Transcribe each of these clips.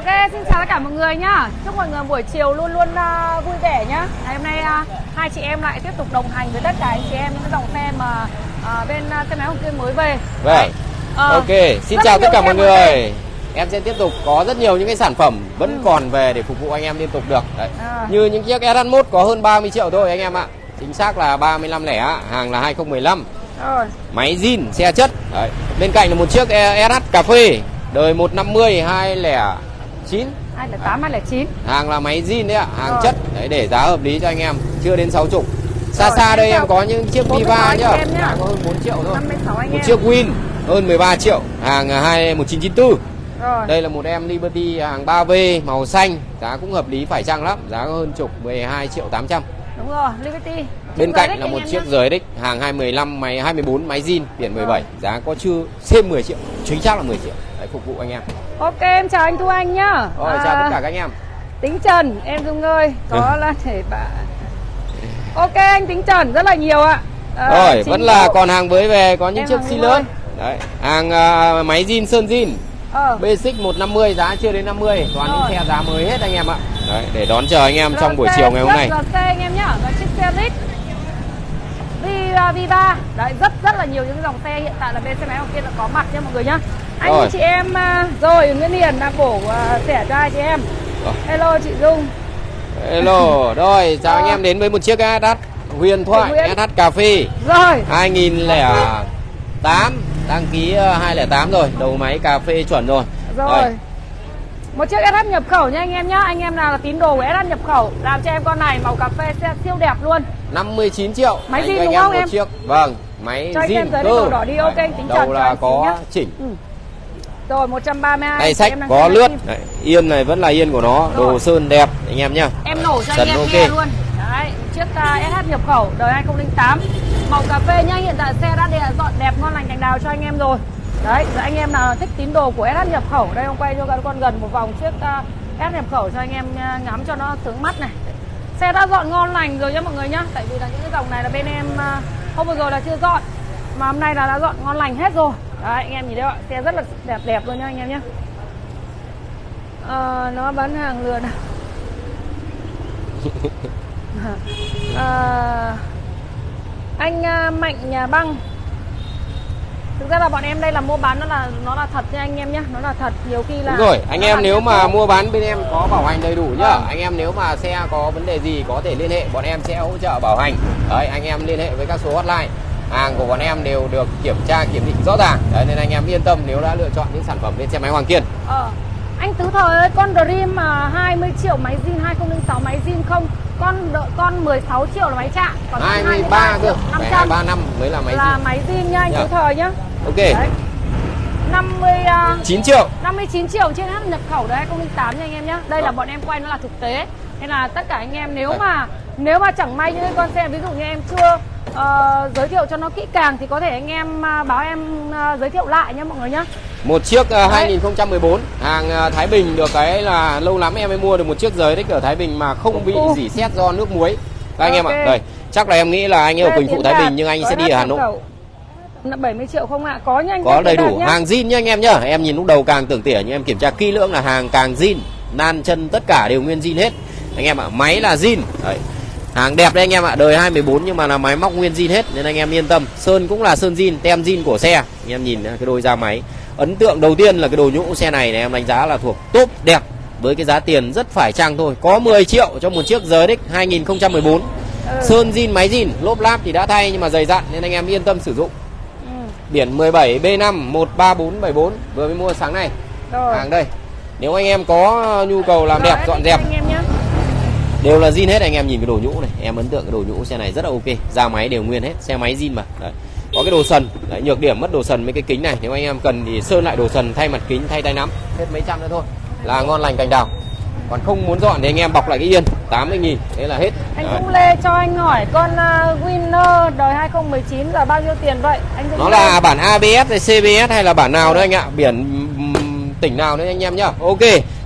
Ok, xin chào tất cả mọi người nhá. Chúc mọi người buổi chiều luôn luôn uh, vui vẻ nhá. Ngày hôm nay uh, hai chị em lại tiếp tục đồng hành với tất cả anh chị em những cái dòng xe mà uh, bên uh, xe máy Hồng Kiên mới về. Vâng. Ờ, Ok, xin chào tất cả mọi về. người. Em sẽ tiếp tục có rất nhiều những cái sản phẩm vẫn Ừ. còn về để phục vụ anh em liên tục được. Đấy. À. Như những chiếc S21 có hơn 30 triệu thôi anh em ạ. Chính xác là 35 lẻ, hàng là 2015. Rồi. Máy zin, xe chất. Đấy. Bên cạnh là một chiếc SH cà phê đời 150 209. 208 209. Hàng là máy zin đấy ạ, hàng Rồi. chất. Đấy để giá hợp lý cho anh em, chưa đến 60. Xa Rồi, xa đây em có những chiếc 46 Viva nhá. Giá có hơn 4 triệu thôi. 56 anh Một em. chiếc Win hơn 13 triệu, hàng 2 1994. Rồi. Đây là một em Liberty hàng 3V màu xanh, giá cũng hợp lý phải chăng lắm, giá có hơn chục 12 triệu 800. Đúng rồi, Liberty. Bên cạnh là một chiếc giới đích hàng 215 máy 214 máy zin biển 17, giá có chưa thêm 10 triệu, chính xác là 10 triệu. Đấy phục vụ anh em. Ok, em chào anh Thu Anh nhá. Rồi À, chào tất cả các anh em. Tính Trần, em Dung ơi, có Ừ. là thể bạn. Ok anh Tính Trần rất là nhiều ạ. À, Rồi, vẫn là còn hàng mới về có những Em chiếc xi lớn. Đấy, hàng à, máy zin sơn zin. Ờ. Basic 150 giá chưa đến 50, toàn những Rồi. xe giá mới hết anh em ạ. Đấy, để đón chờ anh em trong buổi chiều ngày hôm nay. RC anh em nhá, là chiếc xe Rit V V3. Đấy, rất rất là nhiều những dòng xe hiện tại là bên xe máy Hồng Kiên đã có mặt nha mọi người nhá. Anh Rồi. chị em à, rồi Nguyễn Hiền đang bổ à, sẻ cho hai chị em. Rồi. Hello chị Dung. Hello, rồi chào anh Ờ. em đến với một chiếc SH huyền thoại. SH cà phê Rồi. 2008 đăng ký ờ, 208 rồi, đầu máy cà phê chuẩn rồi. Rồi. Đây, Một chiếc SH nhập khẩu nha anh em nhá. Anh em nào là tín đồ của SH nhập khẩu làm cho em con này màu cà phê xe siêu đẹp luôn. 59 triệu. Máy zin cho đúng anh không một em? Chiếc. Vâng, máy Cho anh zin em giới cơ. thiệu đỏ đi, ok, anh tính Đầu là anh có chỉnh. Ừ. Rồi 132. Tay chị sách có lướt. Đấy, yên này vẫn là yên của nó, đồ Rồi. sơn đẹp anh em nhá. Em nổ cho Sần anh em ok. nghe luôn. Đấy, chiếc uh, SH nhập khẩu đời 2008. Màu cà phê nhá, hiện tại xe đã để dọn đẹp ngon lành cành đào cho anh em rồi. Đấy, rồi anh em nào thích tín đồ của SH nhập khẩu, đây em quay cho các con gần một vòng chiếc uh, SH nhập khẩu cho anh em uh, ngắm cho nó sướng mắt này. Xe đã dọn ngon lành rồi nhá mọi người nhá, tại vì là những cái dòng này là bên em uh, hôm vừa rồi là chưa dọn mà hôm nay là đã dọn ngon lành hết rồi. Đấy, anh em nhìn thấy ạ, xe rất là đẹp đẹp luôn nhá anh em nhá. Ờ, nó bán hàng lừa đảo Ờ, anh à, Mạnh nhà băng thực ra là bọn em đây là mua bán nó là nó là thật nha anh em nhé nó là thật nhiều khi là Đúng rồi, anh em nếu mà mua bán bên em có bảo hành đầy đủ nhá. Vâng. Anh em nếu mà xe có vấn đề gì có thể liên hệ, bọn em sẽ hỗ trợ bảo hành. Đấy, anh em liên hệ với các số hotline. Hàng của bọn em đều được kiểm tra kiểm định rõ ràng. Đấy nên anh em yên tâm nếu đã lựa chọn những sản phẩm bên xe máy Hoàng Kiên. ờ. anh tứ thời ơi con Dream mà 20 triệu máy zin 2006 máy zin không con con 16 triệu là máy chạm còn con 23 cơ, phải 500 23 năm mới là máy là zin. máy zin nha anh Dạ. tứ thời nhá Ok. đấy 50 à, 9 triệu. 59 triệu trên H nhập khẩu đấy 2008 nha anh em nhé Đây là Vâng. bọn em quay nó là thực tế Nên là tất cả anh em nếu Đây. mà Nếu mà chẳng may những cái con xe ví dụ như em chưa ờ, giới thiệu cho nó kỹ càng Thì có thể anh em à, báo em à, giới thiệu lại nhé mọi người nhé Một chiếc uh, 2014 hàng uh, Thái Bình được cái là lâu lắm em mới mua được một chiếc giới đích ở Thái Bình mà không bị dỉ xét do nước muối. Các anh em Ok. ạ, đây, chắc là em nghĩ là anh ấy ở Quỳnh Phụ Thái Bình nhưng anh sẽ đi ở Hà Nội. Là 70 triệu không ạ? Có nha anh Có đầy đủ nhá. hàng zin nha anh em nhá. Em nhìn lúc đầu càng tưởng tỉa nhưng em kiểm tra kỹ lưỡng là hàng càng zin, nan chân tất cả đều nguyên zin hết. Anh em ạ, máy là zin. Đấy. Hàng đẹp đấy anh em ạ, đời 214 nhưng mà là máy móc nguyên zin hết nên anh em yên tâm. Sơn cũng là sơn zin, tem zin của xe. Anh em nhìn cái đôi da máy. Ấn tượng đầu tiên là cái đồ nhũ xe này, này em đánh giá là thuộc top đẹp với cái giá tiền rất phải chăng thôi. Có 10 triệu cho một chiếc giới đích 2014. Ừ. Sơn zin máy zin, lốp láp thì đã thay nhưng mà dày dặn nên anh em yên tâm sử dụng. Ừ. Biển 17 B5 13474 vừa mới mua sáng nay. Rồi. Hàng đây. Nếu anh em có nhu cầu làm Rồi, đẹp, dọn dẹp Anh em nhé đều là zin hết anh em nhìn cái đồ nhũ này. Em ấn tượng cái đồ nhũ xe này rất là ok. Da máy đều nguyên hết, xe máy zin mà. Đấy. Có cái đồ sần, đấy, nhược điểm mất đồ sần mấy cái kính này. Nếu anh em cần thì sơn lại đồ sần, thay mặt kính, thay tay nắm, hết mấy trăm nữa thôi. Là ngon lành cành đào. Còn không muốn dọn thì anh em bọc lại cái yên 80 000 thế là hết. Anh. Dung Lê cho anh hỏi con uh, Winner đời 2019 là bao nhiêu tiền vậy? Anh Dung Nó Lê. là bản ABS hay CBS hay là bản nào đấy anh ạ Biển tỉnh nào đấy anh em nhá Ok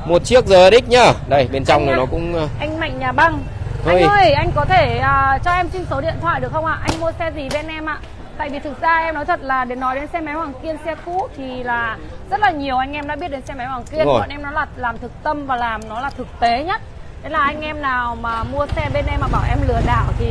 Một chiếc GX nhá. Đây bên trong này nó cũng ờ, Anh Mạnh nhà băng. Thôi. Anh ơi anh có thể à, cho em xin số điện thoại được không ạ? Anh mua xe gì bên em ạ? Tại vì thực ra em nói thật là để nói đến xe máy Hoàng Kiên xe cũ thì là rất là nhiều anh em đã biết đến xe máy Hoàng Kiên. Bọn em nó là làm thực tâm và làm nó là thực tế nhất Thế là anh em nào mà mua xe bên em mà bảo em lừa đảo thì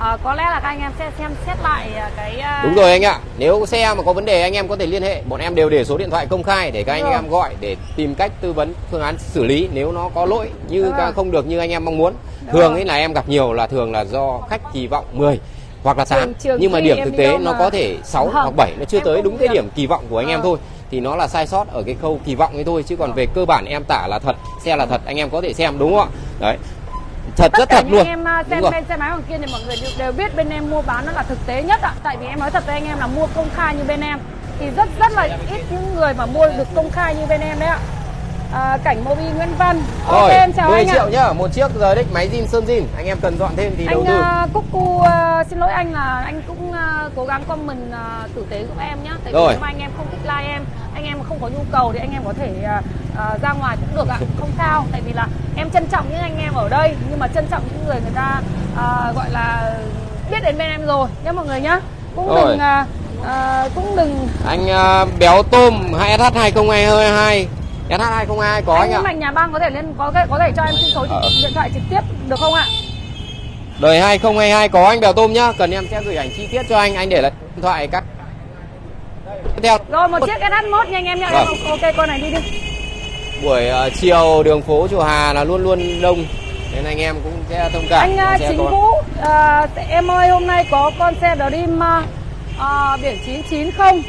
à, có lẽ là các anh em sẽ xem xét lại à, cái à, Đúng rồi anh ạ. Nếu xe mà có vấn đề anh em có thể liên hệ. Bọn em đều để số điện thoại công khai để các anh Rồi. em gọi để tìm cách tư vấn phương án xử lý nếu nó có lỗi như Đúng rồi. không được như anh em mong muốn. Đúng thường ấy là em gặp nhiều là thường là do khách kỳ vọng 10 hoặc là 8 Trường- trường nhưng mà điểm em thực tế nó mà- có thể 6 Vâng. hoặc 7 nó chưa Em tới đúng cái điểm kỳ vọng của anh em Ờ. thôi thì nó là sai sót ở cái khâu kỳ vọng ấy thôi chứ còn về cơ bản em tả là thật xe là thật anh em có thể xem đúng không ạ? Đấy. Thật tất rất thật luôn. em Đúng xem bên xe máy Hoàng Kiên thì mọi người đều, đều biết bên em mua bán nó là thực tế nhất ạ. Tại vì em nói thật với anh em là mua công khai như bên em. Thì rất rất là ít những người mà mua được công khai như bên em đấy ạ à, cảnh Mobi Nguyễn Văn ok Rồi, em chào 10 anh triệu ạ nhá, một chiếc giờ đích máy zin sơn zin. Anh em cần dọn thêm thì đầu anh tư. uh, Cúc Cu à, xin lỗi anh là anh cũng à, cố gắng comment uh, tử tế giúp em nhé tại vì nếu mà anh em không thích like em anh em không có nhu cầu thì anh em có thể à, à, ra ngoài cũng được ạ không sao tại vì là em trân trọng những anh em ở đây nhưng mà trân trọng những người người ta à, gọi là biết đến bên em rồi nhé mọi người nhá cũng Rồi. đừng à, à, cũng đừng Anh à, béo tôm 2SH 2022. SH 2022 có anh, anh ạ. Mạnh Nhà Bang có thể lên có có thể cho em xin số Ờ. điện thoại trực tiếp được không ạ Đời 2022 có anh béo tôm nhá. Cần em sẽ gửi ảnh chi tiết cho anh, anh để lại điện thoại các Tiếp theo rồi một chiếc SH1 nha anh em nhá Vâng. Em- ok con này đi đi buổi à, chiều đường phố chùa Hà là luôn luôn đông nên anh em cũng sẽ thông cảm. anh sẽ chính có- vũ à, em ơi hôm nay có con xe Dream à, biển 990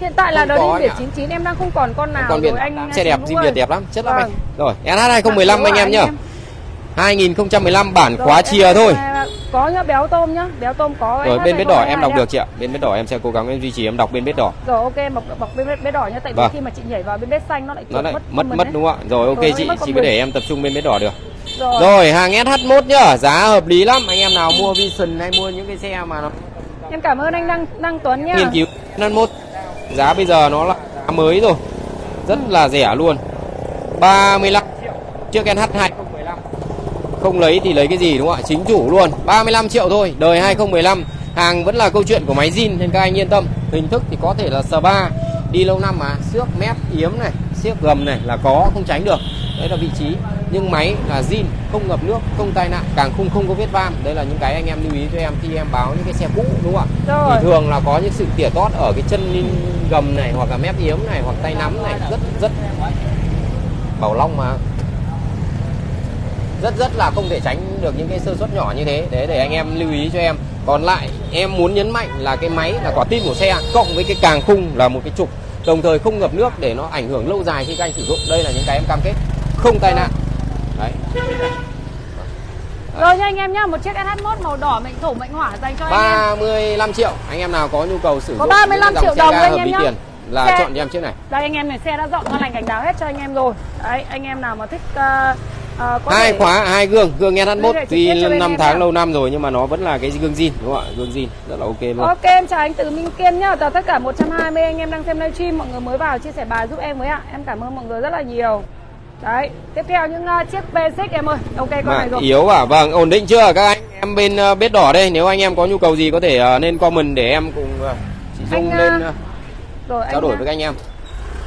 hiện tại là có Dream anh biển ạ. 99 em đang không còn con nào còn biển rồi anh xe đẹp, Việt ơi. đẹp lắm, chất lắm Vâng. anh. Rồi, SH 2015 anh em nhá. em. 2015 bản Rồi, khóa chìa thôi. có nhá béo tôm nhá béo tôm có Rồi bên bếp đỏ em 2022 đọc nhá. được chị ạ. Bên bếp đỏ em sẽ cố gắng em duy trì em đọc bên bếp đỏ. rồi ok bọc bọc bên bếp đỏ nhá tại vì Vâng. khi mà chị nhảy vào bên bếp xanh nó lại Nó lại mất mất mất đúng không ạ? Rồi ok chị, chị cứ comment. để em tập trung bên bếp đỏ được. rồi. Rồi hàng SH1 nhá, giá hợp lý lắm. Anh em nào mua Vision hay mua những cái xe mà nó em cảm ơn anh Đăng Đăng Tuấn nhá nghiên cứu SH1 giá bây giờ nó là giá mới rồi. Rất là rẻ luôn. 35 triệu chiếc NH 2015. Không lấy thì lấy cái gì đúng không ạ? Chính chủ luôn. 35 triệu thôi, đời 2015. Hàng vẫn là câu chuyện của máy zin nên các anh yên tâm. Hình thức thì có thể là spa, đi lâu năm mà, xước mép yếm này, siếc gầm này là có không tránh được. Đấy là vị trí. Nhưng máy là zin, không ngập nước, không tai nạn, càng không không có vết vam. Đây là những cái anh em lưu ý cho em khi em báo những cái xe cũ đúng không ạ? Thì thường là có những sự tỉa tót ở cái chân gầm này hoặc là mép yếm này hoặc tay nắm này. Rất rất bảo long mà. Rất rất là không thể tránh được những cái sơ suất nhỏ như thế. Đấy để anh em lưu ý cho em. Còn lại em muốn nhấn mạnh là cái máy là quả tim của xe cộng với cái càng khung là một cái trục. Đồng thời không ngập nước để nó ảnh hưởng lâu dài khi các anh sử dụng. Đây là những cái em cam kết. Không tai nạn rồi nha anh em nhá một chiếc SH1 màu đỏ mệnh thổ mệnh hỏa dành cho anh em. 35 triệu anh em nào có nhu cầu sử Có dụng 35 những triệu dòng xe đồng anh em nhá. tiền là Xe- chọn cho em chiếc này. Đây anh em này xe đã dọn ngon lành cành đào hết cho anh em rồi. Đấy anh em nào mà thích uh, có hai thể... khóa hai gương gương Đây NH1 là trực tuy tiếp cho bên 5 em tháng lâu năm rồi nhưng mà nó vẫn là cái gương zin đúng không ạ? Gương zin rất là ok luôn. Ok em chào anh Từ Minh Kiên nhá. Tất cả 120 anh em đang xem livestream Mọi người mới vào chia sẻ bài giúp em với ạ. Em cảm ơn mọi người rất là nhiều Đấy tiếp theo những uh, chiếc P6 em ơi. Ok con này Mạng rồi. yếu à? Vâng ổn định chưa? Các anh em bên uh, bếp đỏ đây nếu anh em có nhu cầu gì có thể uh, nên comment để em cùng uh, chị Dung Anh, lên uh, uh, Rồi trao đổi anh với các anh em.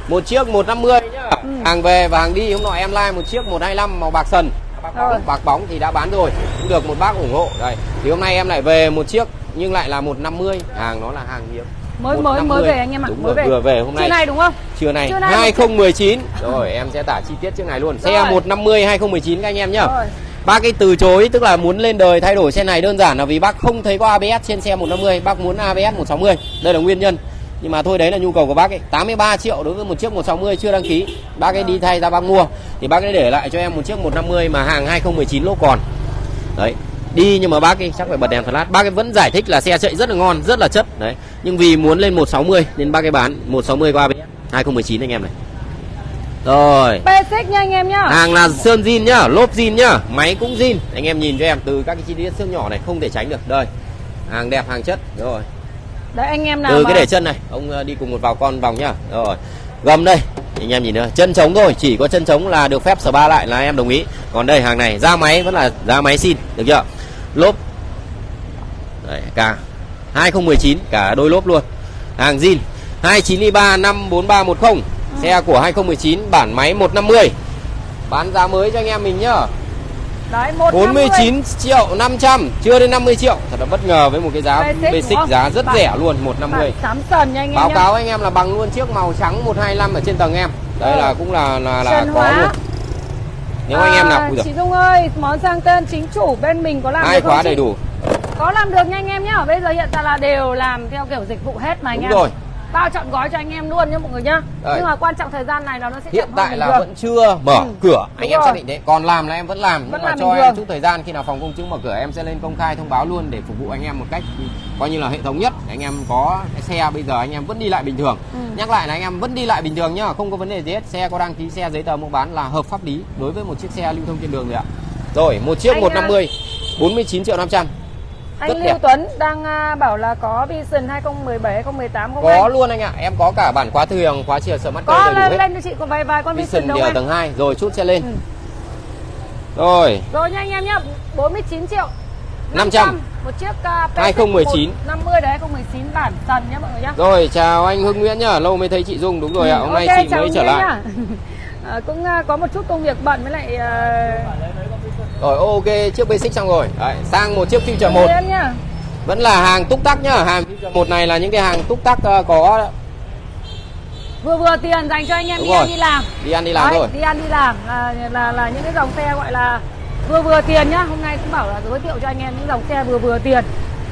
Một chiếc 150 nhá. Ừ. hàng về và hàng đi hôm nọ em like một chiếc 125 màu bạc sần. Bạc Rồi. bạc bóng thì đã bán rồi cũng được một bác ủng hộ. Đây thì hôm nay em lại về một chiếc nhưng lại là 150 hàng nó là hàng hiếm Mới mới mới 150. về anh em ạ Đúng Mới về vừa về hôm Trưa nay nay đúng không trưa nay Trưa nay một 2019 rồi em sẽ tả chi tiết chiếc này luôn xe Rồi. 150 2019 các anh em nhá Rồi Bác ấy từ chối tức là muốn lên đời thay đổi xe này đơn giản là vì bác không thấy có ABS trên xe 150, bác muốn ABS 160. Đây là nguyên nhân. Nhưng mà thôi đấy là nhu cầu của bác ấy. 83 triệu đối với một chiếc 160 chưa đăng ký. Bác ấy đi thay ra bác mua thì bác ấy để lại cho em một chiếc 150 mà hàng 2019 lô còn. Đấy. Đi nhưng mà bác ấy chắc phải bật đèn flash. Bác ấy vẫn giải thích là xe chạy rất là ngon, rất là chất đấy. Nhưng vì muốn lên 160 nên bác ấy bán 160 qua ABS 2019 anh em này. Rồi. P6 nha anh em nhá Hàng là sơn zin nhá, lốp zin nhá, máy cũng zin. Anh em nhìn cho em từ các cái chi tiết xương nhỏ này không thể tránh được. Đây. Hàng đẹp, hàng chất. Rồi. Đấy anh em nào Từ mà cái để chân này, ông ờ, đi cùng một vào con vòng nhá. Rồi. Gầm đây. Anh em nhìn nữa, chân trống thôi, chỉ có chân trống là được phép spa lại là em đồng ý. Còn đây hàng này da máy vẫn là da máy xin, được chưa? Lốp. Đấy, ca 2019 cả đôi lốp luôn. Hàng zin 293 54310 ừ. xe của 2019 bản máy 150 bán giá mới cho anh em mình nhá. Đấy, 49 triệu 500 Chưa đến 50 triệu. Thật là bất ngờ với một cái giá basic, basic giá rất bản, rẻ luôn 150 Sám sần nha anh em Báo cáo anh em là bằng luôn chiếc màu trắng 125 ở trên tầng em. Đây ừ. là cũng là là, là có hóa. luôn Nếu à, anh em nào à, Chị Dung ơi Món sang tên chính chủ bên mình có làm Hai được khóa đầy đủ. Có làm được nha anh em nhá. Bây giờ hiện tại là đều làm theo kiểu dịch vụ hết mà anh Đúng em. rồi bao chọn gói cho anh em luôn nhé mọi người nhá Đấy. nhưng mà quan trọng thời gian này nó sẽ hiện tại là thường. vẫn chưa mở ừ. cửa anh em xác định đấy còn làm là em vẫn làm vẫn nhưng mà cho em chút thời gian khi nào phòng công chứng mở cửa em sẽ lên công khai thông báo luôn để phục vụ anh em một cách coi như là hệ thống nhất anh em có xe bây giờ anh em vẫn đi lại bình thường ừ. nhắc lại là anh em vẫn đi lại bình thường nhá không có vấn đề gì hết xe có đăng ký xe giấy tờ mua bán là hợp pháp lý đối với một chiếc xe lưu thông trên đường rồi ạ rồi một chiếc anh 150 49 triệu 500 anh Lưu đẹp. Tuấn đang à, bảo là có Vision 2017 2018 không Có anh? luôn anh ạ. Em có cả bản khóa thường, khóa chìa smart Có đầy lên, lên cho chị có vài vài con Vision, Vision đâu tầng 2 rồi chút xe lên. Ừ. Rồi. Rồi nha anh em nhá. 49 triệu 500, 500. một chiếc uh, 2019 50 đấy 2019 bản dần nhá mọi người nhá. Rồi chào anh Hưng Nguyễn nhá, lâu mới thấy chị Dung đúng rồi ạ. Ừ, Hôm okay, nay chị mới trở lại. à, cũng uh, có một chút công việc bận với lại uh, rồi ok, chiếc basic xong rồi. Đấy, sang một chiếc Future 1. Vẫn là hàng túc tắc nhá, hàng Future 1 này là những cái hàng túc tắc uh, có vừa vừa tiền dành cho anh em Đúng đi rồi. ăn đi làm. Đi ăn đi làm Đấy, thôi. Đi ăn đi làm là, là là những cái dòng xe gọi là vừa vừa tiền nhá. Hôm nay cũng bảo là giới thiệu cho anh em những dòng xe vừa vừa tiền.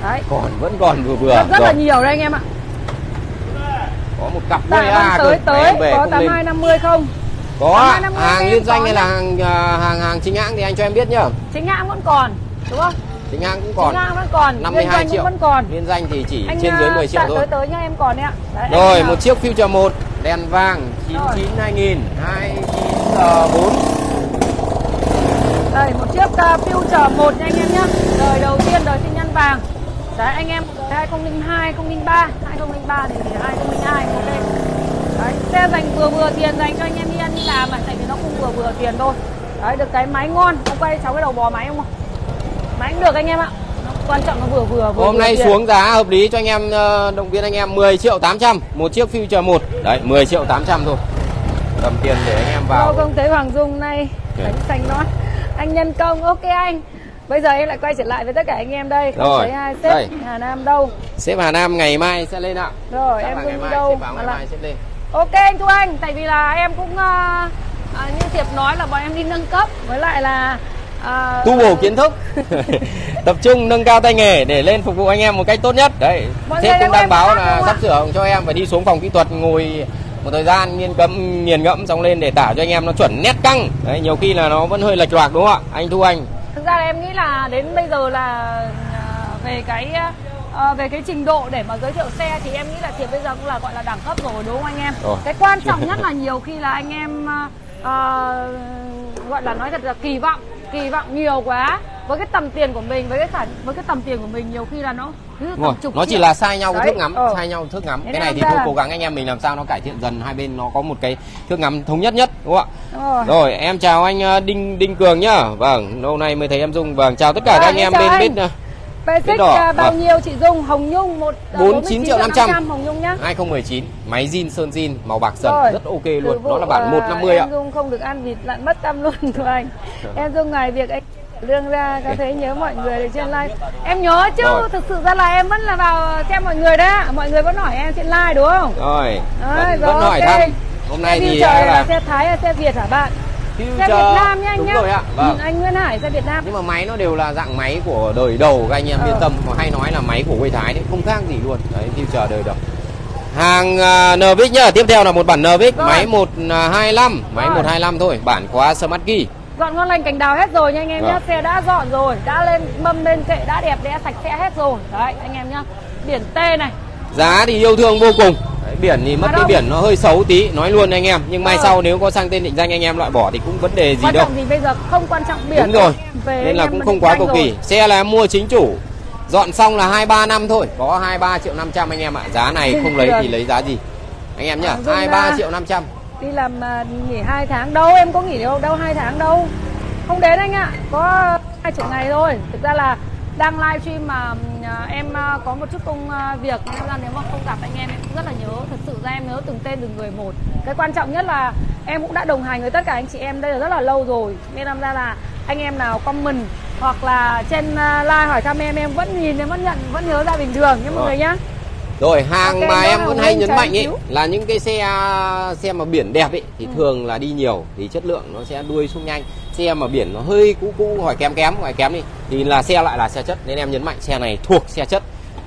Đấy. Còn vẫn còn vừa vừa. Rất, rất là nhiều đấy anh em ạ. Có một cặp Dạ, à, tới tới có 8250 không? Có hàng liên doanh hay là hàng à, hàng hàng chính hãng thì anh cho em biết nhá. Chính hãng vẫn còn đúng không? Chính hãng cũng còn. Chính hãng vẫn còn 52 triệu. vẫn còn. Liên danh thì chỉ anh trên dưới 10 triệu thôi tới tới nha em còn đấy ạ. Đấy, rồi một chiếc Future 1 đèn vàng 99 2000 29 4 đây một chiếc uh, Future 1 nha anh em nhé đời đầu tiên đời sinh nhân vàng. Đấy anh em 2002 2003 2003 thì 2002 ok xe dành vừa vừa tiền dành cho anh em đi ăn đi làm mà tại vì nó cũng vừa vừa tiền thôi. Đấy được cái máy ngon. Ông quay cháu cái đầu bò máy không máy cũng được anh em ạ. Quan trọng nó vừa vừa vừa hôm vừa nay tiền. xuống giá hợp lý cho anh em ờ, động viên anh em 10 triệu 800 một chiếc Future 1 đấy 10 triệu 800 thôi. Cầm tiền để anh em vào. Công tế Hoàng Dung này. Bánh xanh nói anh nhân công ok anh. Bây giờ em lại quay trở lại với tất cả anh em đây. Rồi ai sếp đây. Hà Nam đâu? Sếp Hà Nam ngày mai sẽ lên ạ. Rồi Chắc em Dung đi đâu? Sếp bảo ngày mai sẽ lên ok anh thu anh tại vì là em cũng uh, à, như thiệp nói là bọn em đi nâng cấp với lại là uh, tu bổ kiến thức. Tập trung nâng cao tay nghề để lên phục vụ anh em một cách tốt nhất. Đấy Mọi sếp cũng đang báo là sắp sửa cho em phải đi xuống phòng kỹ thuật ngồi một thời gian nghiên cấm nghiền ngẫm xong lên để tả cho anh em nó chuẩn nét căng. Đấy nhiều khi là nó vẫn hơi lệch loạc đúng không ạ? Anh thu anh. Thực ra là em nghĩ là đến bây giờ là về cái à, về cái trình độ để mà giới thiệu xe thì em nghĩ là thiệp bây giờ cũng là gọi là đẳng cấp rồi đúng không anh em? Ồ. cái quan trọng nhất là nhiều khi là anh em à, gọi là nói thật là kỳ vọng kỳ vọng nhiều quá. Với cái tầm tiền của mình với cái khả với cái tầm tiền của mình nhiều khi là nó Đúng nó chỉ là sai nhau cái thước ngắm ờ. sai nhau thước ngắm. Thế cái này thì thôi là... cố gắng anh em mình làm sao nó cải thiện dần hai bên nó có một cái thước ngắm thống nhất nhất đúng không ạ? Rồi. rồi em chào anh đinh đinh cường nhá. Vâng lâu nay mới thấy em dung. Vâng chào tất cả à, các anh em bên biết Basic đỏ, bao vâng. nhiêu chị Dung? Hồng Nhung một 49 triệu 500. 500 Hồng Nhung nhá. 2019, máy zin sơn zin màu bạc sần rất ok luôn. Nó là bản 150 ạ. Em Dung không được ăn vịt lặn mất tâm luôn thôi anh. em Dung ngoài việc anh lương ra có thấy nhớ mọi người ở trên live em nhớ chứ rồi. thực sự ra là em vẫn là vào xem mọi người đấy mọi người vẫn hỏi em trên live đúng không rồi Đấy, vẫn, vẫn hỏi okay. thăm hôm nay thì trời là... là xe thái hay xe việt hả bạn Future. Xe Việt Nam nhá anh Đúng nhá. rồi ạ. Vâng. Ừ, anh Nguyên Hải xe Việt Nam. Nhưng mà máy nó đều là dạng máy của đời đầu các anh em ờ. yên tâm. Mà hay nói là máy của quê Thái đấy, không khác gì luôn. Đấy, Future đời đầu. Hàng uh, Nvic nhá, tiếp theo là một bản Nvic rồi. máy 125, máy rồi. 125 thôi, bản khóa Smart Key. Dọn ngon lành cành đào hết rồi nha anh em vâng. nhá. Xe đã dọn rồi, đã lên mâm lên kệ đã đẹp đẽ sạch sẽ hết rồi. Đấy anh em nhá. Biển T này. Giá thì yêu thương vô cùng biển thì mất cái biển nó hơi xấu tí nói luôn anh em. Nhưng mai ờ. sau nếu có sang tên định danh anh em loại bỏ thì cũng vấn đề gì quan đâu. trọng thì bây giờ không quan trọng biển đúng rồi. nên là cũng không quá cầu kỳ. xe là mua chính chủ. Dọn xong là hai ba năm thôi. Có hai ba triệu 500 anh em ạ. Giá này không lấy thì lấy giá gì? Anh em nhá hai ba triệu 500 đi làm uh, nghỉ hai tháng. Đâu em có nghỉ đâu đâu hai tháng đâu. Không đến anh ạ. Có hai chục ngày thôi. Thực ra là đang live stream mà à, em à, có một chút công à, việc. Nên ra nếu mà không gặp anh em em cũng rất là nhớ. Thật sự ra em nhớ từng tên từng người một. Cái quan trọng nhất là em cũng đã đồng hành với tất cả anh chị em đây là rất là lâu rồi. Nên làm ra là anh em nào comment hoặc là trên live hỏi thăm em em vẫn nhìn em vẫn nhận vẫn nhớ ra bình thường. Nhé mọi Rồi. người nhá. Rồi hàng Ok, mà em là vẫn hay nhấn mạnh ấy là những cái xe xe mà biển đẹp ấy thì Ừ. thường là đi nhiều thì chất lượng nó sẽ đuôi xuống nhanh. Xe mà biển nó hơi cũ cũ hỏi kém kém hỏi kém đi thì là xe lại là xe chất nên em nhấn mạnh xe này thuộc xe chất.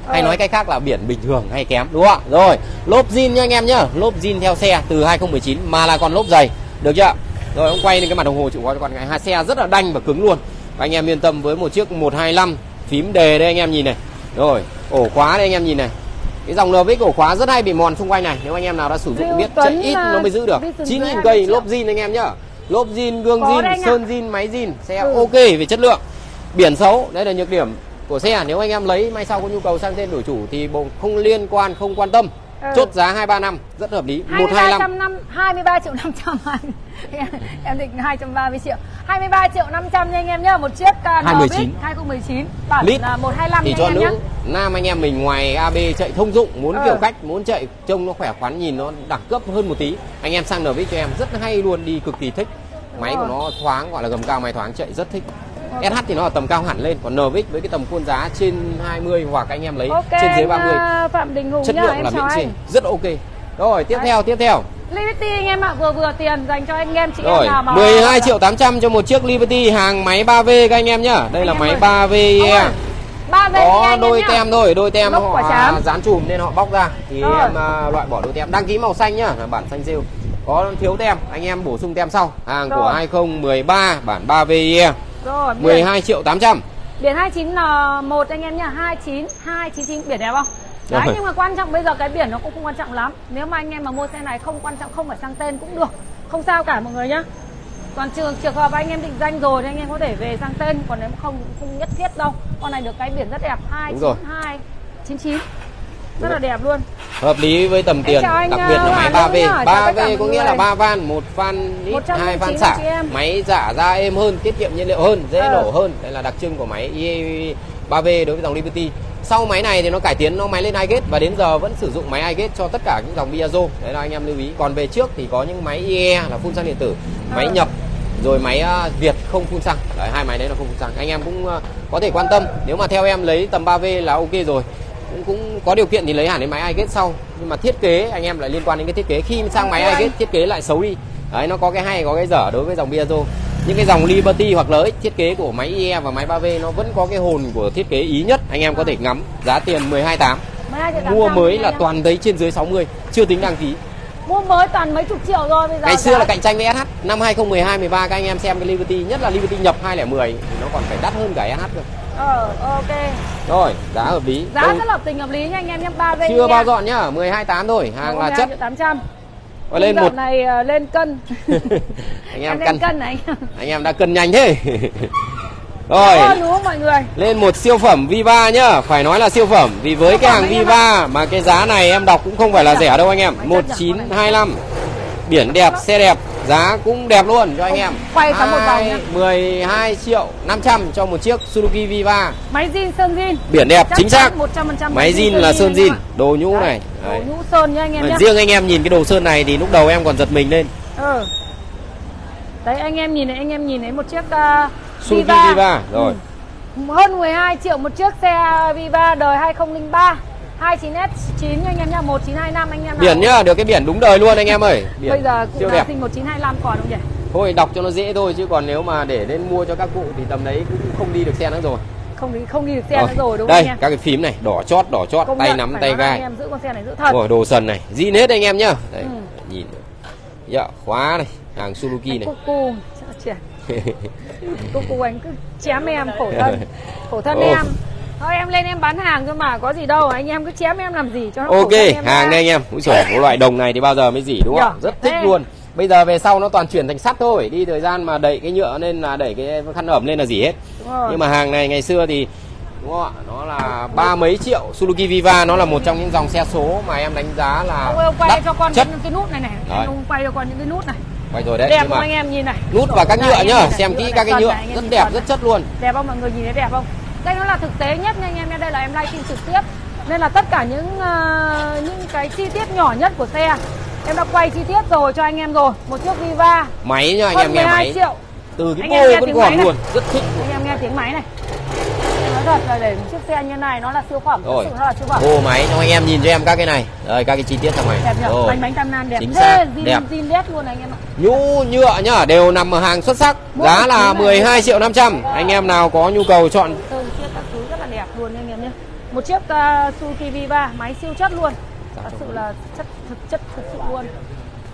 Hay Ờ. nói cách khác là biển bình thường hay kém đúng không ạ? Rồi, lốp zin nha anh em nhá. Lốp zin theo xe từ 2019 mà là còn lốp dày. Được chưa? Rồi ông quay lên cái mặt đồng hồ chịu có cho con cái hai xe rất là đanh và cứng luôn. Và anh em yên tâm với một chiếc 125 phím đề đây anh em nhìn này. Rồi, ổ khóa đây anh em nhìn này cái dòng NVX ổ khóa rất hay bị mòn xung quanh này nếu anh em nào đã sử dụng biết chạy ít nó mới giữ được Vision 9 dưới nghìn 20 cây lốp zin anh em nhá lốp zin gương zin sơn zin máy zin xe Ừ. ok về chất lượng. Biển xấu đây là nhược điểm của xe nếu anh em lấy may sau có nhu cầu sang tên đổi chủ thì bộ không liên quan không quan tâm. Ừ. chốt giá 2 năm rất hợp lý. 23 125 trăm năm 23 triệu 500 em, em định 230 triệu. 23 triệu 500 nha anh em nhá. Một chiếc uh, 2019. 2019 bản Lít. là 125 thì cho anh em nhá. nữ nam anh em mình ngoài AB chạy thông dụng muốn Ừ. kiểu cách muốn chạy trông nó khỏe khoắn nhìn nó đẳng cấp hơn một tí. Anh em sang NVX cho em rất hay luôn đi cực kỳ thích máy của nó thoáng gọi là gầm cao máy thoáng chạy rất thích. SH thì nó ở tầm cao hẳn lên còn NVX với cái tầm khuôn giá trên 20 hoặc anh em lấy Ok trên dưới anh, 30 à, Phạm Đình Hùng chất nhá lượng em là miễn anh rất ok rồi tiếp Đấy. theo tiếp theo Liberty anh em ạ vừa vừa tiền dành cho anh em chị rồi em nào mà 12 triệu 800 cho một chiếc Liberty hàng máy 3V các anh em nhá đây Anh là máy ơi. 3V Ông e. ơi, ba về nha có anh em đôi nhá. tem thôi đôi tem Lốc họ dán chùm nên họ bóc ra thì Rồi. em à, loại bỏ đôi tem đăng ký màu xanh nhá là bản xanh rêu có thiếu tem anh em bổ sung tem sau. Hàng của Rồi. 2013 bản 3VE rồi biển, 12 triệu 800 biển 29N1 anh em nhá 29 299 biển đẹp không? Đấy Rồi. nhưng mà quan trọng bây giờ cái biển nó cũng không quan trọng lắm. Nếu mà anh em mà mua xe này không quan trọng không phải sang tên cũng được. Không sao cả mọi người nhá. Còn trường trường hợp anh em định danh rồi thì anh em có thể về sang tên Còn nếu không không nhất thiết đâu. Con này được cái biển rất đẹp Đúng rồi. 292 99 Rất là đẹp luôn. Hợp lý với tầm tiền đặc biệt là uh, máy Hoàng 3V Anh nhá, chào tất cả 3V mọi có nghĩa là 3 van một van lít 109 hai van xả. máy giả ra êm hơn tiết kiệm nhiên liệu hơn dễ Ờ. nổ hơn. Đây là đặc trưng của máy EA 3V đối với dòng Liberty. Sau máy này thì nó cải tiến nó máy lên iGate và đến giờ vẫn sử dụng máy iGate cho tất cả những dòng Piaggio đấy là anh em lưu ý. Còn về trước thì có những máy IE là phun xăng điện tử máy Ờ. nhập rồi máy Việt không phun xăng. Đấy hai máy đấy là không phun xăng. Anh em cũng có thể quan tâm. Nếu mà theo em lấy tầm 3V là ok rồi cũng, cũng có điều kiện thì lấy hẳn đến máy iGate sau. Nhưng mà thiết kế anh em lại liên quan đến cái thiết kế. Khi sang máy Ok anh. iGate thiết kế lại xấu đi. Đấy nó có cái hay có cái dở đối với dòng Piaggio. Những cái dòng Liberty hoặc LX thiết kế của máy IE và máy 3V nó vẫn có cái hồn của thiết kế ý nhất. Anh em có thể ngắm giá tiền 12.8 12 triệu mua 800 mới là toàn thấy trên dưới 60 chưa tính đăng ký. Mua mới toàn mấy chục triệu rồi bây giờ ngày xưa là cạnh tranh với SH năm 2012 13 các anh em xem cái Liberty nhất là Liberty nhập 210 thì nó còn phải đắt hơn cả SH cơ Ờ ok. Rồi giá hợp lý. Giá Đâu- rất là tình hợp lý nha anh em nhé 3 chưa bao dọn nhá 12.8 thôi hàng là chất. 800 và lên một này ờ, lên cân. Anh em em cân. cân này. Anh anh em đã cân nhanh thế. Rồi. đúng không mọi người? Lên một siêu phẩm Viva nhá. Phải nói là siêu phẩm. Vì với Siêu cái hàng Viva mà cái giá này em đọc cũng không phải là rẻ đâu anh em. Máy chất nhỉ, 1925 biển đẹp xe đẹp giá cũng đẹp luôn cho anh em. quay cả một vòng nhá. 12 triệu 500 cho một chiếc Suzuki Viva. Máy zin sơn zin. Biển đẹp Chắc chính xác. 100% máy zin là sơn zin đồ nhũ Đấy, này. Đồ Đấy. nhũ sơn nha anh em nhé riêng anh em nhìn cái đồ sơn này thì lúc đầu em còn giật mình lên. Ừ. Đấy anh em nhìn này anh em nhìn thấy một chiếc uh, Suzuki Viva, Viva, rồi. Ừ. Hơn 12 triệu một chiếc xe Viva đời 2003 29S9 nha anh em nhá 1925 anh em biển nhá được cái biển đúng đời luôn anh em ơi biển Bây giờ cụ siêu đẹp sinh 1925 còn không nhỉ? thôi đọc cho nó dễ thôi chứ còn nếu mà để lên mua cho các cụ thì tầm đấy cũng không đi được xe nữa rồi Không đi không đi được xe nữa rồi đúng không đây anh em? các cái phím này đỏ chót đỏ chót Công tay nhận, nắm tay gai Anh em giữ con xe này giữ thật. rồi đồ sần này zin hết anh em nhá đây Ừ. nhìn dạ khóa này hàng Suzuki này cu Chà, Cu cu anh cứ chém em khổ thân Khổ thân Ồ. em Thôi em lên em bán hàng thôi mà có gì đâu Anh em cứ chém em làm gì cho nó ok em hàng ra. đây anh em trời cái loại đồng này thì bao giờ mới gì đúng không? Nhở? rất thích Thế. luôn. Bây giờ về sau nó toàn chuyển thành sắt thôi đi thời gian mà đẩy cái nhựa nên là đẩy cái khăn ẩm lên là gì hết. Nhưng mà hàng này ngày xưa thì đúng không ạ? Nó là ba mấy triệu Suzuki Viva nó là một trong những dòng xe số mà em đánh giá là Ông ơi quay đắt cho con chất. những cái nút này này. Đấy. Ông quay cho con những cái nút này. Quay rồi đấy Đẹp nhưng mà anh em nhìn này? nút và các nhựa nhá xem kỹ các cái nhựa này, rất đẹp rất chất luôn. Đẹp không? Mọi người nhìn thấy đẹp không đây nó là thực tế nhất nha anh em nha. Đây là em livestream trực tiếp. Nên là tất cả những uh, những cái chi tiết nhỏ nhất của xe em đã quay chi tiết rồi cho anh em rồi. Một chiếc Viva. Máy nha anh em nghe 12 máy. triệu. Từ cái bô vẫn còn luôn rất thích anh em nghe tiếng máy này. Nói thật là để một chiếc xe như này nó là siêu phẩm rồi. nó là siêu phẩm. Bô máy cho anh em nhìn cho em các cái này. Rồi các cái chi tiết trong này. Đẹp nhở? Bánh bánh tam nan đẹp. Chính thế zin đẹp. zin đét luôn này anh em ạ. Nhũ nhựa nhá đều nằm ở hàng xuất sắc. Mỗi giá là thứ này. 12 triệu 500 anh em nào có nhu cầu chọn từ chiếc các thứ rất là đẹp luôn anh em nhé một chiếc uh, Suzuki Viva máy siêu chất luôn. Thật sự là chất thực chất thực sự luôn.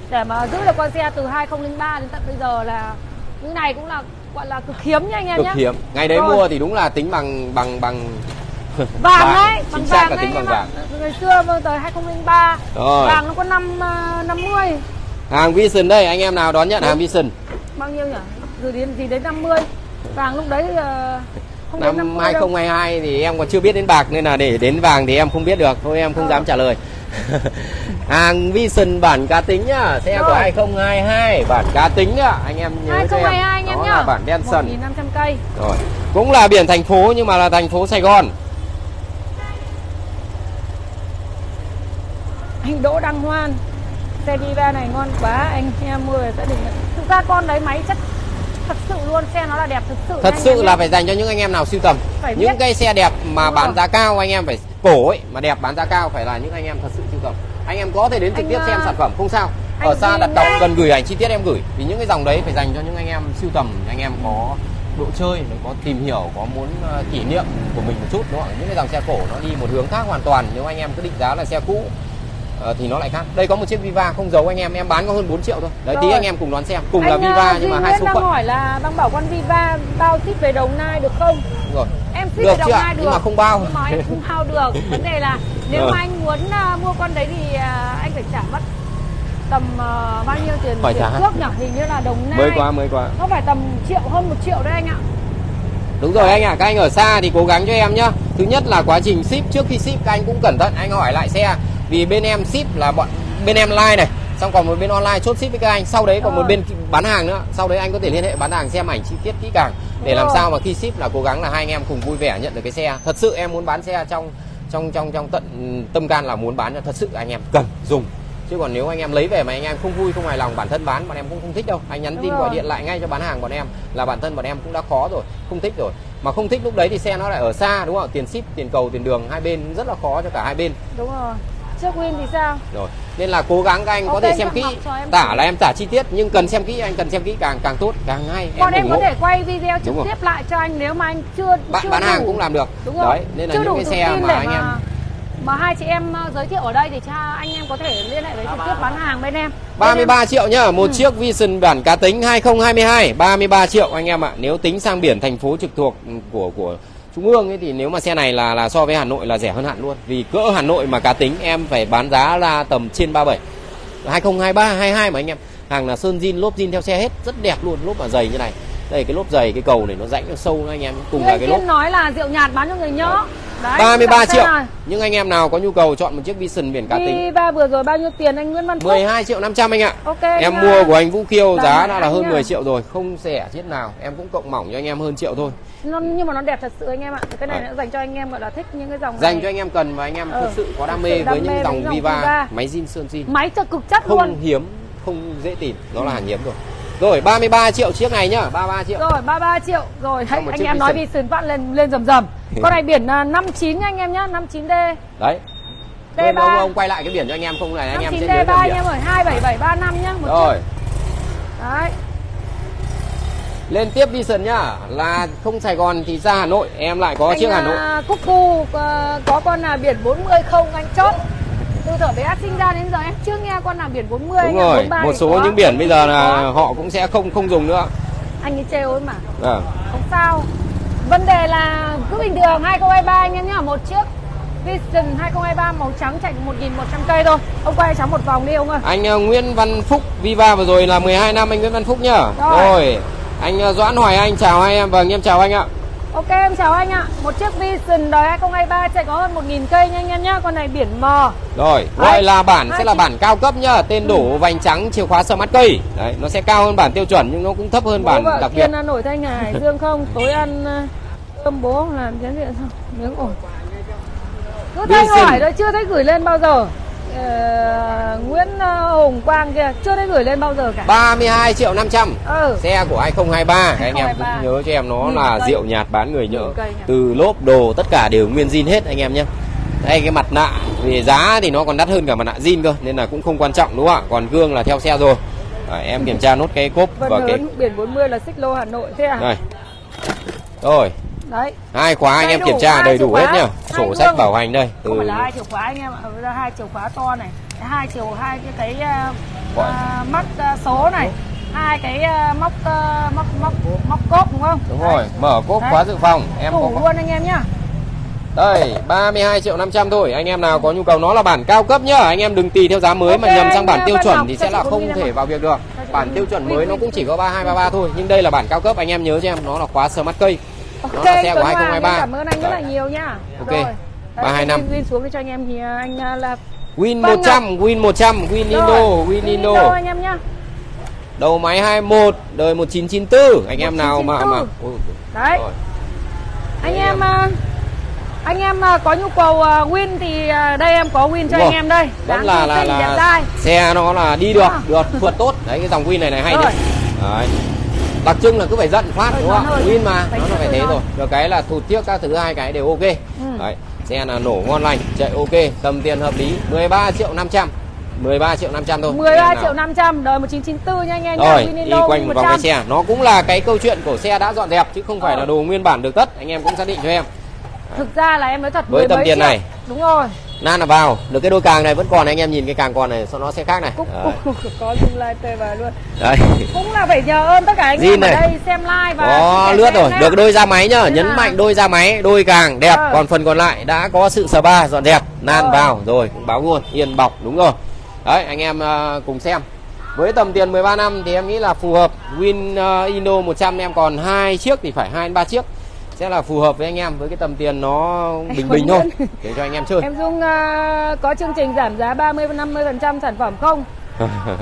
Để mà giữ được con xe từ 2003 đến tận bây giờ là như này cũng là gọi là cực hiếm nha anh em cực nhé hiếm. Ngày đấy Rồi. mua thì đúng là tính bằng bằng bằng vàng đấy bằng chính xác vàng là tính bằng vàng ngày xưa tới 2003 Rồi. vàng nó có năm uh, 50 hàng Vision đây anh em nào đón nhận hàng Vision? Bao nhiêu nhỉ? Rồi đến gì đến 50 vàng lúc đấy uh, không đến năm 50 đâu. 2022 thì em còn chưa biết đến bạc nên là để đến vàng thì em không biết được thôi em không Ờ. dám trả lời. Hàng Vision bản cá tính nhá xe của Rồi. 2022 bản cá tính nhá anh em nhớ cho em 2022 anh em đó nhá. là bản đen sần. 1500 cây. Rồi cũng là biển thành phố nhưng mà là thành phố Sài Gòn. Anh Đỗ Đăng Hoan xe Viva này ngon quá anh em mua sẽ định thực ra con đấy máy chất thật sự luôn xe nó là đẹp thực sự thật sự là nhé. phải dành cho những anh em nào sưu tầm Phải những biết. cây xe đẹp mà Đúng bán rồi. giá cao anh em phải cổ ấy mà đẹp bán giá cao phải là những anh em thật sự sưu tầm anh em có thể đến trực Anh, tiếp xem à, sản phẩm không sao ở xa đặt nhé. cần gửi ảnh chi tiết em gửi vì những cái dòng đấy phải dành cho những anh em sưu tầm anh em có độ chơi có tìm hiểu có muốn ờ, kỷ niệm của mình một chút đúng không những cái dòng xe cổ nó đi một hướng khác hoàn toàn nếu anh em cứ định giá là xe cũ ờ, thì nó lại khác. Đây có một chiếc Viva không giấu anh em em bán có hơn 4 triệu thôi. Đấy tí Rồi. anh em cùng đón xem. Cùng là Anh, Viva à, nhưng mà hai số đang phận. hỏi là đang bảo con Viva bao ship về Đồng Nai được không? Rồi. Em ship Được về Đồng Nai được nhưng mà không bao. nhưng mà em không bao được. Vấn đề là nếu Ờ. mà anh muốn à, mua con đấy thì à, anh phải trả mất tầm à, bao nhiêu tiền Phải tiền trả. cước nhỉ? Hình như là Đồng Nai. Mới quá mới quá. Nó phải tầm triệu hơn một triệu đấy anh ạ. Đúng rồi anh ạ, các anh ở xa thì cố gắng cho em nhá. Thứ nhất là quá trình ship trước khi ship các anh cũng cẩn thận, anh hỏi lại xe. Vì bên em ship là bọn bên em like này, xong còn một bên online chốt ship với các anh, sau đấy còn một bên bán hàng nữa. Sau đấy anh có thể liên hệ bán hàng xem ảnh chi tiết kỹ càng để Đúng làm rồi. sao mà khi ship là cố gắng là hai anh em cùng vui vẻ nhận được cái xe. Thật sự em muốn bán xe trong trong trong trong tận tâm can là muốn bán cho thật sự anh em cần dùng chứ còn nếu anh em lấy về mà anh em không vui không hài lòng bản thân bán bọn em cũng không thích đâu anh nhắn Đúng tin rồi. gọi điện lại ngay cho bán hàng bọn em là bản thân bọn em cũng đã khó rồi không thích rồi mà không thích lúc đấy thì xe nó lại ở xa đúng không tiền ship tiền cầu tiền đường hai bên rất là khó cho cả hai bên đúng rồi trước Win thì sao? Rồi nên là cố gắng các anh có Ok, thể xem kỹ. em tả là em tả chi tiết nhưng cần xem kỹ anh cần xem kỹ càng càng tốt càng hay. Bọn em ủng có thể quay video trực tiếp lại cho anh nếu mà anh chưa bạn chưa bán hàng đủ- cũng làm được. Đúng rồi. Đấy nên là chưa những cái xe mà anh em mà hai chị em ờ, giới thiệu ở đây thì cha anh em có thể liên hệ với trực tiếp bán hàng bên em. Bên em- 33 triệu nhá, một Ừ. chiếc Vision bản cá tính 2022 33 triệu anh em ạ. Nếu tính sang biển thành phố trực thuộc của của Trung ương ấy thì nếu mà xe này là là so với Hà Nội là rẻ hơn hẳn luôn. Vì cỡ Hà Nội mà cá tính em phải bán giá ra tầm trên 37. 2023 22 mà anh em. Hàng là sơn zin lốp zin theo xe hết, rất đẹp luôn, lốp mà dày như này. Đây cái lốp dày cái cầu này nó rãnh nó sâu anh em, cùng như là cái lốp nói là rượu nhạt bán cho người nhớ Đấy, 33 dòng xe triệu. này. Nhưng anh em nào có nhu cầu chọn một chiếc Vision biển cá tính Đi ba vừa rồi bao nhiêu tiền anh Nguyễn Văn Phúc 12 triệu 500 anh ạ. Ok Em nha. mua của anh Vũ Kiêu giá đã là hơn nhá. 10 triệu rồi, không rẻ chiếc nào. Em cũng cộng mỏng cho anh em hơn triệu thôi. nó, nhưng mà nó đẹp thật sự anh em ạ cái này Đấy. nó dành cho anh em gọi là thích những cái dòng Dành này. cho anh em cần và anh em Ừ, thực sự có đam mê đam với mê những với dòng dòng Viva, Viva. máy zin sơn zin. máy cực cực chất Không luôn hiếm, không dễ tìm, nó là hàng hiếm rồi. Rồi 33 triệu chiếc này nhá, 33 triệu. rồi 33 triệu rồi một anh em nói Vision. Vision vặn lên lên rầm rầm con này biển à, 59 anh em nhá 59D Đấy. D3. Rồi ông, ông quay lại cái biển cho anh em không này anh em sẽ nhớ 59D3 nhầm anh em ơi 27735 nhá một Rồi, chiếc. đấy lên tiếp Vision nhá, là không Sài Gòn thì ra Hà Nội, em lại có anh chiếc Hà Nội. à, Cúc Cu à, có con nào biển 40 không anh chốt từ thở bé sinh ra đến giờ em chưa nghe con nào biển 40 Đúng rồi, 43 một số những biển bây giờ là Có. họ cũng sẽ không không dùng nữa. anh ấy trêu ấy mà Vâng. không sao vấn đề là cứ bình thường 2023 anh em nhá một chiếc Vision 2023 màu trắng chạy 1.100 cây thôi ông quay cho một vòng đi ông ơi Anh ờ, Nguyễn Văn Phúc Viva vừa rồi là 12 năm anh Nguyễn Văn Phúc nhá. Rồi. Rồi. Anh ờ, Doãn Hoài Anh chào hai em vâng em chào anh ạ. Ok em chào anh ạ Một chiếc Vision đời 2023 chạy có hơn 1.000 cây nha anh em nhá Con này biển mờ Rồi, gọi là bản Hai sẽ là bản cao cấp nhá, tên đổ vành trắng chìa khóa smart cây. Đấy, nó sẽ cao hơn bản tiêu chuẩn nhưng nó cũng thấp hơn Bố bản vợ đặc biệt. Ăn nổi thanh Hải Dương không Tối ăn Cơm bố không làm chén điện sao? Miếng ổn. Cứ Vision. hỏi thôi, chưa thấy gửi lên bao giờ. Ờ, Nguyễn ờ, Hùng Quang kia, chưa thấy gửi lên bao giờ cả. 32 triệu 500 Ừ. Xe của 2023 Các anh em 2023. cũng nhớ cho em nó Nhìn là cây. rượu nhạt bán người nhỡ? Từ lốp đồ tất cả đều nguyên zin hết anh em nhé Đây cái mặt nạ Vì giá thì nó còn đắt hơn cả mặt nạ zin cơ Nên là cũng không quan trọng đúng không ạ Còn gương là theo xe rồi Đấy, Em kiểm tra nốt cái cốp Vân và cái Hớn biển 40 là xích lô Hà Nội thế à? Đây Rồi Đấy. hai khóa anh em đủ, kiểm tra đầy đủ hết khóa, nhá hai Sổ sách gương. bảo hành đây. Từ Không phải là hai chìa khóa anh em ạ, ừ, hai chìa khóa to này, hai chiều hai cái cái uh, uh, mắt uh, số này, hai cái uh, móc uh, móc móc móc cốp đúng không? Đúng Đấy. rồi mở cốp Đấy. khóa dự phòng Em Đủ có luôn anh em nhá. Đây 32 triệu 500 thôi. Anh em nào có nhu cầu nó là bản cao cấp nhá. Anh em đừng tùy theo giá mới mà Ok, nhầm sang bản tiêu chuẩn thì sẽ là không thể vào việc được. Bản tiêu chuẩn mới nó cũng chỉ có 3233 thôi. Nhưng đây là bản cao cấp anh em nhớ cho em Nó là khóa smart cây Ok, là xe của Tuấn Hoàng, 2023 em cảm ơn anh rất là Đấy. nhiều nhá. Ok. Rồi. 325. Win, win xuống đi cho anh em thì uh, anh uh, là Win Vâng 100 Win 100 Win Nino Win Nino anh em nhá. Đầu máy 21 Đời 1994 Anh em nào mà mà 1994. Đấy. rồi. anh em à, anh em à, có nhu cầu à, win thì à, đây em có win cho Đúng anh em đây Vẫn Dáng là là là dai xe nó là đi được À. được phượt tốt đấy cái dòng win này này hay Rồi. nhá đấy đặc trưng là cứ phải giận phát đúng không ạ? win mà nó là phải thế rồi được cái là thụt tiếc các thứ hai cái đều ok. Ừ. đấy xe là nổ ngon lành chạy ok tầm tiền hợp lý. 13 triệu 500 13 triệu 500 thôi. 13 Anh em triệu nào- 500 đời 1994 nha anh em rồi đi quanh một vòng 100. cái xe. Nó cũng là cái câu chuyện của xe đã dọn dẹp chứ không phải Ờ. là đồ nguyên bản được tất. Anh em cũng xác định cho em. Thực ra là em nói thật Với tầm tiền triệu. này. đúng rồi nan là vào được cái đôi càng này vẫn còn anh em nhìn cái càng còn này sau nó sẽ khác này Cúc, có zoom live vào luôn đấy. cũng là phải nhờ ơn tất cả anh Zin em ở này. đây xem live và Có lướt rồi, nhá. được đôi da máy nhá, Thế nhấn là- mạnh đôi da máy, đôi càng đẹp, Ờ. còn phần còn lại đã có sự spa dọn dẹp, nan Rồi. vào rồi, cũng báo luôn, yên bọc đúng rồi. Đấy, anh em ờ, cùng xem. Với tầm tiền 13 năm thì em nghĩ là phù hợp. Win uh, Inno 100 em còn hai chiếc thì phải hai ba chiếc sẽ là phù hợp với anh em với cái tầm tiền nó bình bình thôi. Để cho anh em chơi. em Dung à, có chương trình giảm giá 30 50% sản phẩm không?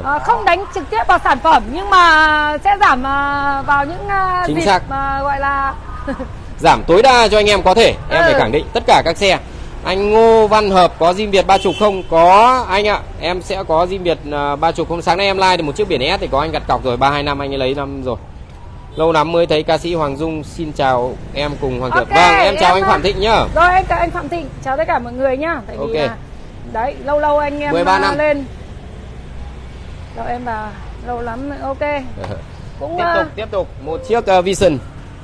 À, không đánh trực tiếp vào sản phẩm nhưng mà sẽ giảm à, vào những à, Chính dịp xác. mà gọi là giảm tối đa cho anh em có thể em Ừ. phải khẳng định. Tất cả các xe anh Ngô Văn Hợp có zin Việt ba chục không? Có anh ạ. Em sẽ có zin Việt ba chục không. Sáng nay em like thì một chiếc biển S thì có anh đặt cọc rồi ba hai năm anh ấy lấy năm rồi lâu lắm mới thấy ca sĩ Hoàng Dung. Xin chào em cùng Hoàng Thượng. Ok, vâng em chào em anh Phạm Thịnh nhá. Rồi anh anh Phạm Thịnh. Chào tất cả mọi người nhá. Tại vì Ok. là đấy lâu lâu anh em 13 à, năm. lên. Rồi em vào lâu lắm ok. Cũng tiếp tục tiếp tục. Một chiếc uh, Vision.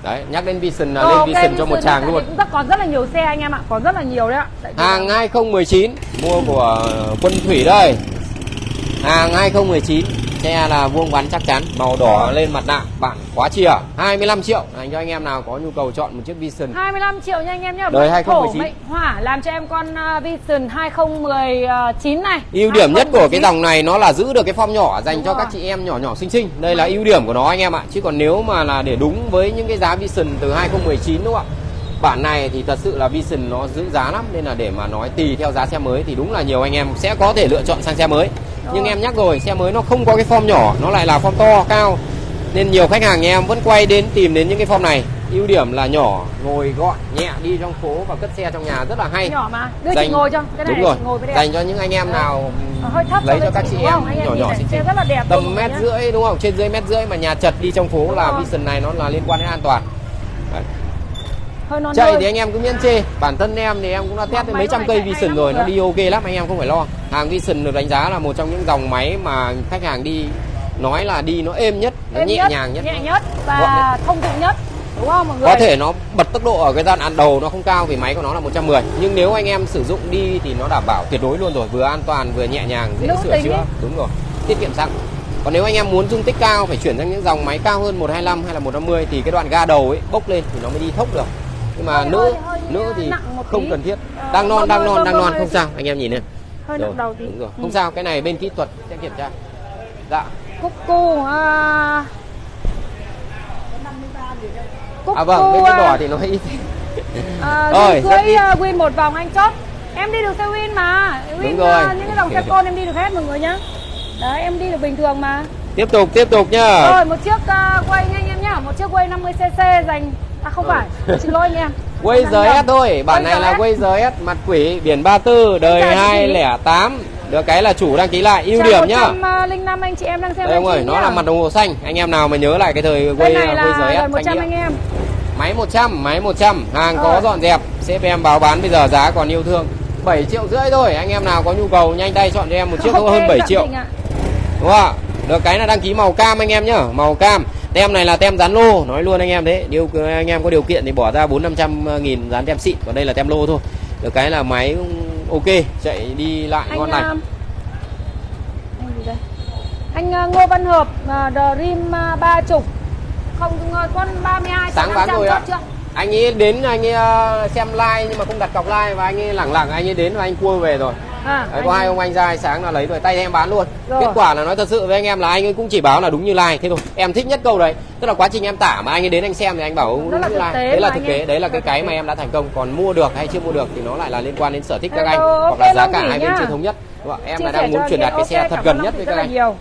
Đấy nhắc đến Vision là rồi, lên ok, Vision cho một chàng luôn cũng rất còn rất là nhiều xe anh em ạ còn rất là nhiều đấy ạ. Hàng là- 2019 mua của quân thủy đây hàng 2019 xe là vuông vắn chắc chắn màu đỏ lên mặt nạ bản khóa chìa 25 triệu dành cho anh em nào có nhu cầu chọn một chiếc Vision 25 triệu nha anh em nhá. Đời Mệnh thổ, 2019. Mệnh hỏa làm cho em con uh, Vision 2019 này. ưu điểm nhất của cái 2019. dòng này nó là giữ được cái form nhỏ dành Đúng cho rồi. các chị em nhỏ nhỏ xinh xinh đây là ưu điểm của nó anh em ạ chứ còn nếu mà là để đúng với những cái giá Vision từ 2019 đúng không ạ bản này thì thật sự là Vision nó giữ giá lắm nên là để mà nói tùy theo giá xe mới thì đúng là nhiều anh em sẽ có thể lựa chọn sang xe mới nhưng em nhắc rồi xe mới nó không có cái form nhỏ nó lại là form to cao nên nhiều khách hàng nhà em vẫn quay đến tìm đến những cái form này ưu điểm là nhỏ ngồi gọn nhẹ đi trong phố và cất xe trong nhà rất là hay nhỏ mà. Đưa chị Dành- ngồi cho. Cái này đúng rồi chị ngồi với dành cho những anh em nào Nó hơi thấp lấy cho các chị em? Anh nhỏ nhỏ xinh xinh rất là đẹp luôn tầm mét nhá. rưỡi đúng không trên dưới mét rưỡi mà nhà chật đi trong phố Đúng là rồi. Vision này nó là liên quan đến an toàn. Hơi non chạy hơi. thì anh em cứ miễn chê bản thân em thì em cũng đã test mấy trăm cây Vision rồi nó đi ok lắm anh em không phải lo hàng Vision được đánh giá là một trong những dòng máy mà khách hàng đi nói là đi nó êm nhất nó Êm nhẹ nhất, nhàng nhất nhẹ nhất và thông dụng nhất. Đúng không mọi người? có thể nó bật tốc độ ở cái giai đoạn đầu nó không cao vì máy của nó là 110 nhưng nếu anh em sử dụng đi thì nó đảm bảo tuyệt đối luôn rồi vừa an toàn vừa nhẹ nhàng dễ Nữ sửa chữa ý. đúng rồi tiết kiệm xăng còn nếu anh em muốn dung tích cao phải chuyển sang những dòng máy cao hơn 125 hay là 150 thì cái đoạn ga đầu ấy bốc lên thì nó mới đi thốc được nhưng mà Hơi- nữ hơi- nữ thì không tí. cần thiết. Ờ, đang non bơm đang non đang non không sao anh em nhìn này. Hơi nặng đầu tí. đúng rồi. Ừ. không sao cái này bên kỹ thuật sẽ kiểm tra. Dạ. Cúc cu à... Cúc à vâng bên cái à, đỏ thì nó ít. À, Rồi, Rồi, cưới ít. uh, Win một vòng anh chốt. Em đi được xe Win mà. Win Đúng rồi. uh, những cái dòng xe con em đi được hết mọi người nhá. Đấy em đi được bình thường mà. Tiếp tục tiếp tục nhá. Rồi một chiếc uh, quay nhanh em nhá. Một chiếc quay 50cc dành à không phải xin lỗi anh em Quay giới. S thôi, bản Quay này là quay giới S mặt quỷ biển 34 đời Chào chị 208. Được cái là chủ đăng ký lại ưu điểm nhá. 105 anh chị em đang xem Đây ơi, livestream nó nhá. là mặt đồng hồ xanh. Anh em nào mà nhớ lại cái thời quay này quay giới S 100 xanh anh em Máy 100, máy 100, hàng Rồi. có dọn dẹp. Sếp em báo bán bây giờ giá còn yêu thương. 7 triệu rưỡi thôi. Anh em nào có nhu cầu nhanh tay chọn cho em một chiếc Ok, hơn 7 Phạm triệu. Đúng không ạ? Được cái là đăng ký màu cam anh em nhá, màu cam. Tem này là tem dán lô, nói luôn anh em thế. Điều anh em có điều kiện thì bỏ ra 4 500 nghìn dán tem xịn, còn đây là tem lô thôi. Được cái là máy cũng ok, chạy đi lại anh ngon lành. um, anh uh, Ngô Văn Hợp uh, Dream uh, ba chục không uh, con 32 Sáng bán 500 rồi ạ. chưa Anh ấy đến anh ấy xem like nhưng mà không đặt cọc like và anh ấy lẳng lẳng anh ấy đến và anh cua về rồi. À, Đấy, có hai ông anh ra sáng là lấy rồi tay em bán luôn. Rồi. Kết quả là nói thật sự với anh em là anh ấy cũng chỉ báo là đúng như like thế thôi. Em thích nhất câu đấy. Tức là quá trình em tả mà anh ấy đến anh xem thì anh bảo đúng như like. Đấy là thực tế, đấy là cái cái mà em đã thành công. Còn mua được hay chưa mua được thì nó lại là liên quan đến sở thích các anh hoặc là giá cả hai bên chưa thống nhất. Đúng không? Em là đang muốn truyền đạt cái xe thật gần nhất với các anh.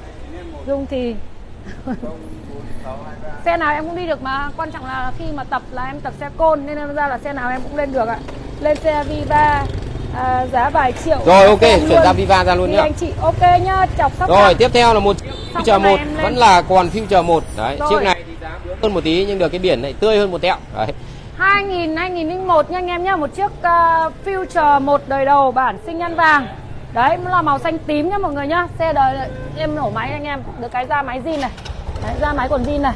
Dung thì xe nào em cũng đi được mà quan trọng là khi mà tập là em tập xe côn nên ra là xe nào em cũng lên được ạ lên xe Viva à, giá vài triệu Rồi ok, chuyển luôn. ra Viva ra luôn nhá. anh chị ok nhá chọc sóc Rồi tiếp theo là một Future con này 1 em lên. vẫn là còn Future 1 đấy Rồi. chiếc này thì giá hơn một tí nhưng được cái biển này tươi hơn một tẹo đấy 2000 2001 nha anh em nhá một chiếc uh, Future một đời đầu bản sinh nhân vàng đấy nó là màu xanh tím nhá mọi người nhá xe đời em nổ máy anh em được cái da máy zin này đấy, da máy còn zin này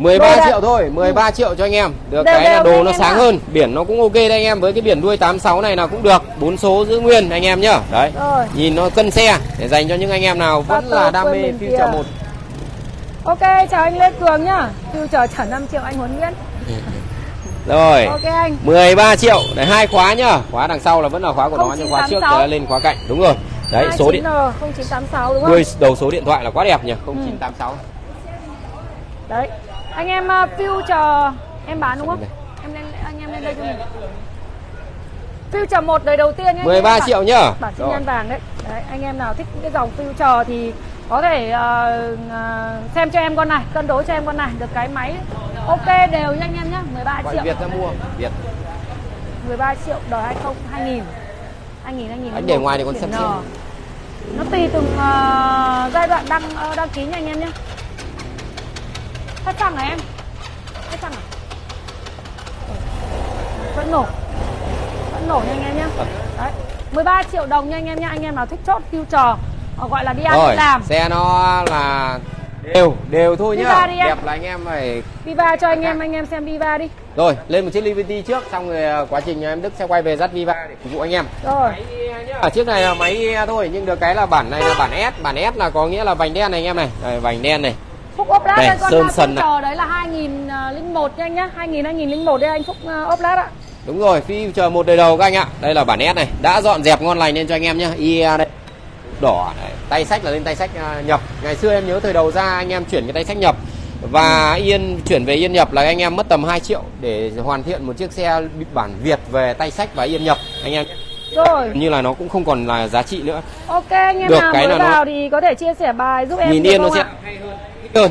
13 Đồ đạc. triệu thôi 13 triệu cho anh em. Được Đều cái là đều đồ anh nó sáng ạ. hơn biển nó cũng ok đây anh em với cái biển đuôi 86 này nào cũng được bốn số giữ nguyên anh em nhá. Đấy Rồi. nhìn nó cân xe để dành cho những anh em nào vẫn Ba là đam mê Future kìa. 1 ok chào anh Lê Cường nhá. Future chở 5 triệu anh Huấn Nguyễn rồi ok anh. 13 triệu đấy hai khóa nhá. Khóa đằng sau là vẫn là khóa của nó nhưng khóa trước 0986. là lên khóa cạnh. Đúng rồi. Đấy số điện 29N 0986 đúng không? Đuôi đầu số điện thoại là quá đẹp nhỉ. 0986 đấy anh em uh, Future em bán đúng không? Em lên anh em lên đây cho mình. Future một đời đầu tiên nhé. 13 anh em triệu nhá. bản sinh nhân vàng đấy. đấy anh em nào thích cái dòng future thì có thể ờ, ờ, xem cho em con này cân đối cho em con này. Được cái máy ok đều nha anh em nhé 13 gọi triệu. Việt ra mua. Việt. 13 triệu đời 20 2000 2000 2000 Anh để ngoài thì còn xem xem. nó tùy từng ờ, giai đoạn đăng ờ, đăng ký nha anh em nhé hết xăng hả em? Hết xăng à? Vẫn nổ. Vẫn nổ nha anh em nhé Vâng. đấy. 13 triệu đồng nha anh em nhé anh em nào thích chốt future ờ, gọi là đi ăn rồi đi làm. xe nó là đều đều thôi nhá. đi đẹp là anh em phải Viva cho anh em anh em xem Viva đi. Rồi lên một chiếc Liberty trước xong rồi à, quá trình em Đức sẽ quay về dắt Viva để phục vụ anh em. Rồi. Ở chiếc này là máy thôi nhưng được cái là bản này là bản S. Bản S là có nghĩa là vành đen này anh em này. Đây, vành đen này Phúc ốp lát Đây, đây con sơn uh, sần future đấy là 2001 nha anh nhá. 2000 2001 đây anh Phúc uh, ốp lát ạ. Đúng rồi phi chờ một đời đầu các anh ạ. Đây là bản S này. Đã dọn dẹp ngon lành lên cho anh em nhá. IE đây. Đỏ này. tay sách là lên tay sách à, nhập. Ngày xưa em nhớ thời đầu ra anh em chuyển cái tay sách nhập. Và yên chuyển về yên nhập là anh em mất tầm 2 triệu để hoàn thiện một chiếc xe bản Việt về tay sách và yên nhập. Anh em rồi. Như là nó cũng không còn là giá trị nữa. Ok anh em Được nào cái mới là nó- vào thì có thể chia sẻ bài giúp em nhìn được yên nó không sẽ hay hơn hơn.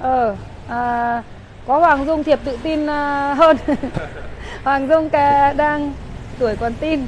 Ờ à, có Hoàng Dung thiệp tự tin uh, hơn. Hoàng Dung đang tuổi còn tin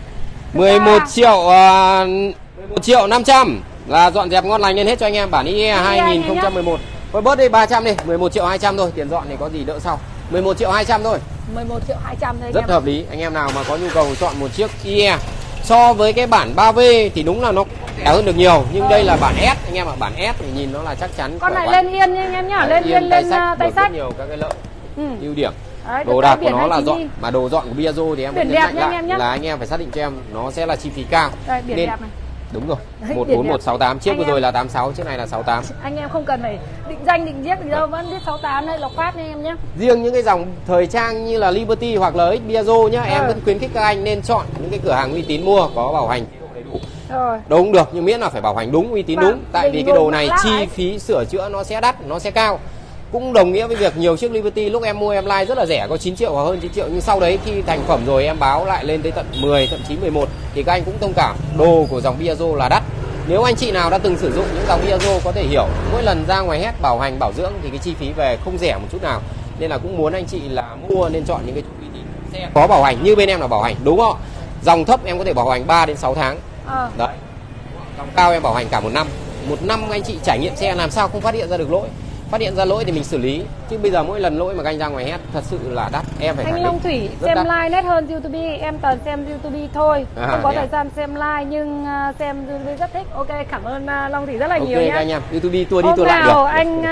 Thực 11 ra- triệu uh, 11 triệu 500 là dọn dẹp ngon lành lên hết cho anh em. Bản IE anh em 2011 Thôi bớt đi 300 đi. 11 triệu 200 thôi. Tiền dọn thì có gì đỡ sau. 11 triệu 200 thôi. 11 triệu 200 thôi anh rất em hợp lý. Anh em nào mà có nhu cầu chọn một chiếc IE so với cái bản 3V thì đúng là nó rẻ hơn được nhiều. Nhưng Ờ. đây là bản S anh em ạ bản S thì nhìn nó là chắc chắn con này lên yên nha anh em nhá lên yên yên lên uh, tay được rất sách. nhiều các cái lợi ừ. ưu điểm. Đấy, đồ đạc của nó là 29 dọn mà đồ dọn của Piaggio thì em nhấn mạnh lại em là anh em phải xác định cho em nó sẽ là chi phí cao. Đây biển Nên- đẹp này đúng rồi. Đấy, một biển bốn đẹp. một sáu tám. Chiếc Anh vừa rồi là 86 chiếc này là 68 anh em không cần phải định danh định giết gì đâu vẫn biết 68 đây lộc phát nha em nhé. Riêng những cái dòng thời trang như là Liberty hoặc là Piaggio nhá em Ừ. vẫn khuyến khích các anh nên chọn những cái cửa hàng uy tín mua có bảo hành. Đầy đủ rồi. Cũng được nhưng miễn là phải bảo hành đúng uy tín Vâng, đúng. Tại vì cái đồ này chi phí sửa chữa nó sẽ đắt nó sẽ cao cũng đồng nghĩa với việc nhiều chiếc Liberty lúc em mua em like rất là rẻ có 9 triệu hoặc hơn 9 triệu. Nhưng sau đấy khi thành phẩm rồi em báo lại lên tới tận 10 thậm chí 11 thì các anh cũng thông cảm. Đồ của dòng Piaggio là đắt. Nếu anh chị nào đã từng sử dụng những dòng Piaggio có thể hiểu mỗi lần ra ngoài hết bảo hành bảo dưỡng thì cái chi phí về không rẻ một chút nào. Nên là cũng muốn anh chị là mua nên chọn những cái xe có bảo hành như bên em là bảo hành đúng không dòng thấp em có thể bảo hành 3 đến 6 tháng. Ờ. đấy. Dòng cao em bảo hành cả một năm. Một năm anh chị trải nghiệm xe làm sao không phát hiện ra được lỗi phát hiện ra lỗi thì mình xử lý. Chứ bây giờ mỗi lần lỗi mà anh ra ngoài hét thật sự là đắt. Em phải Anh Long Thủy xem đắt. live nét hơn YouTube em toàn xem YouTube thôi. À, không có thế à? thời gian xem live nhưng à, xem YouTube rất thích. Ok cảm ơn à, Long Thủy rất là ok nhiều nhé anh em youtube tua đi tua lại nào được. anh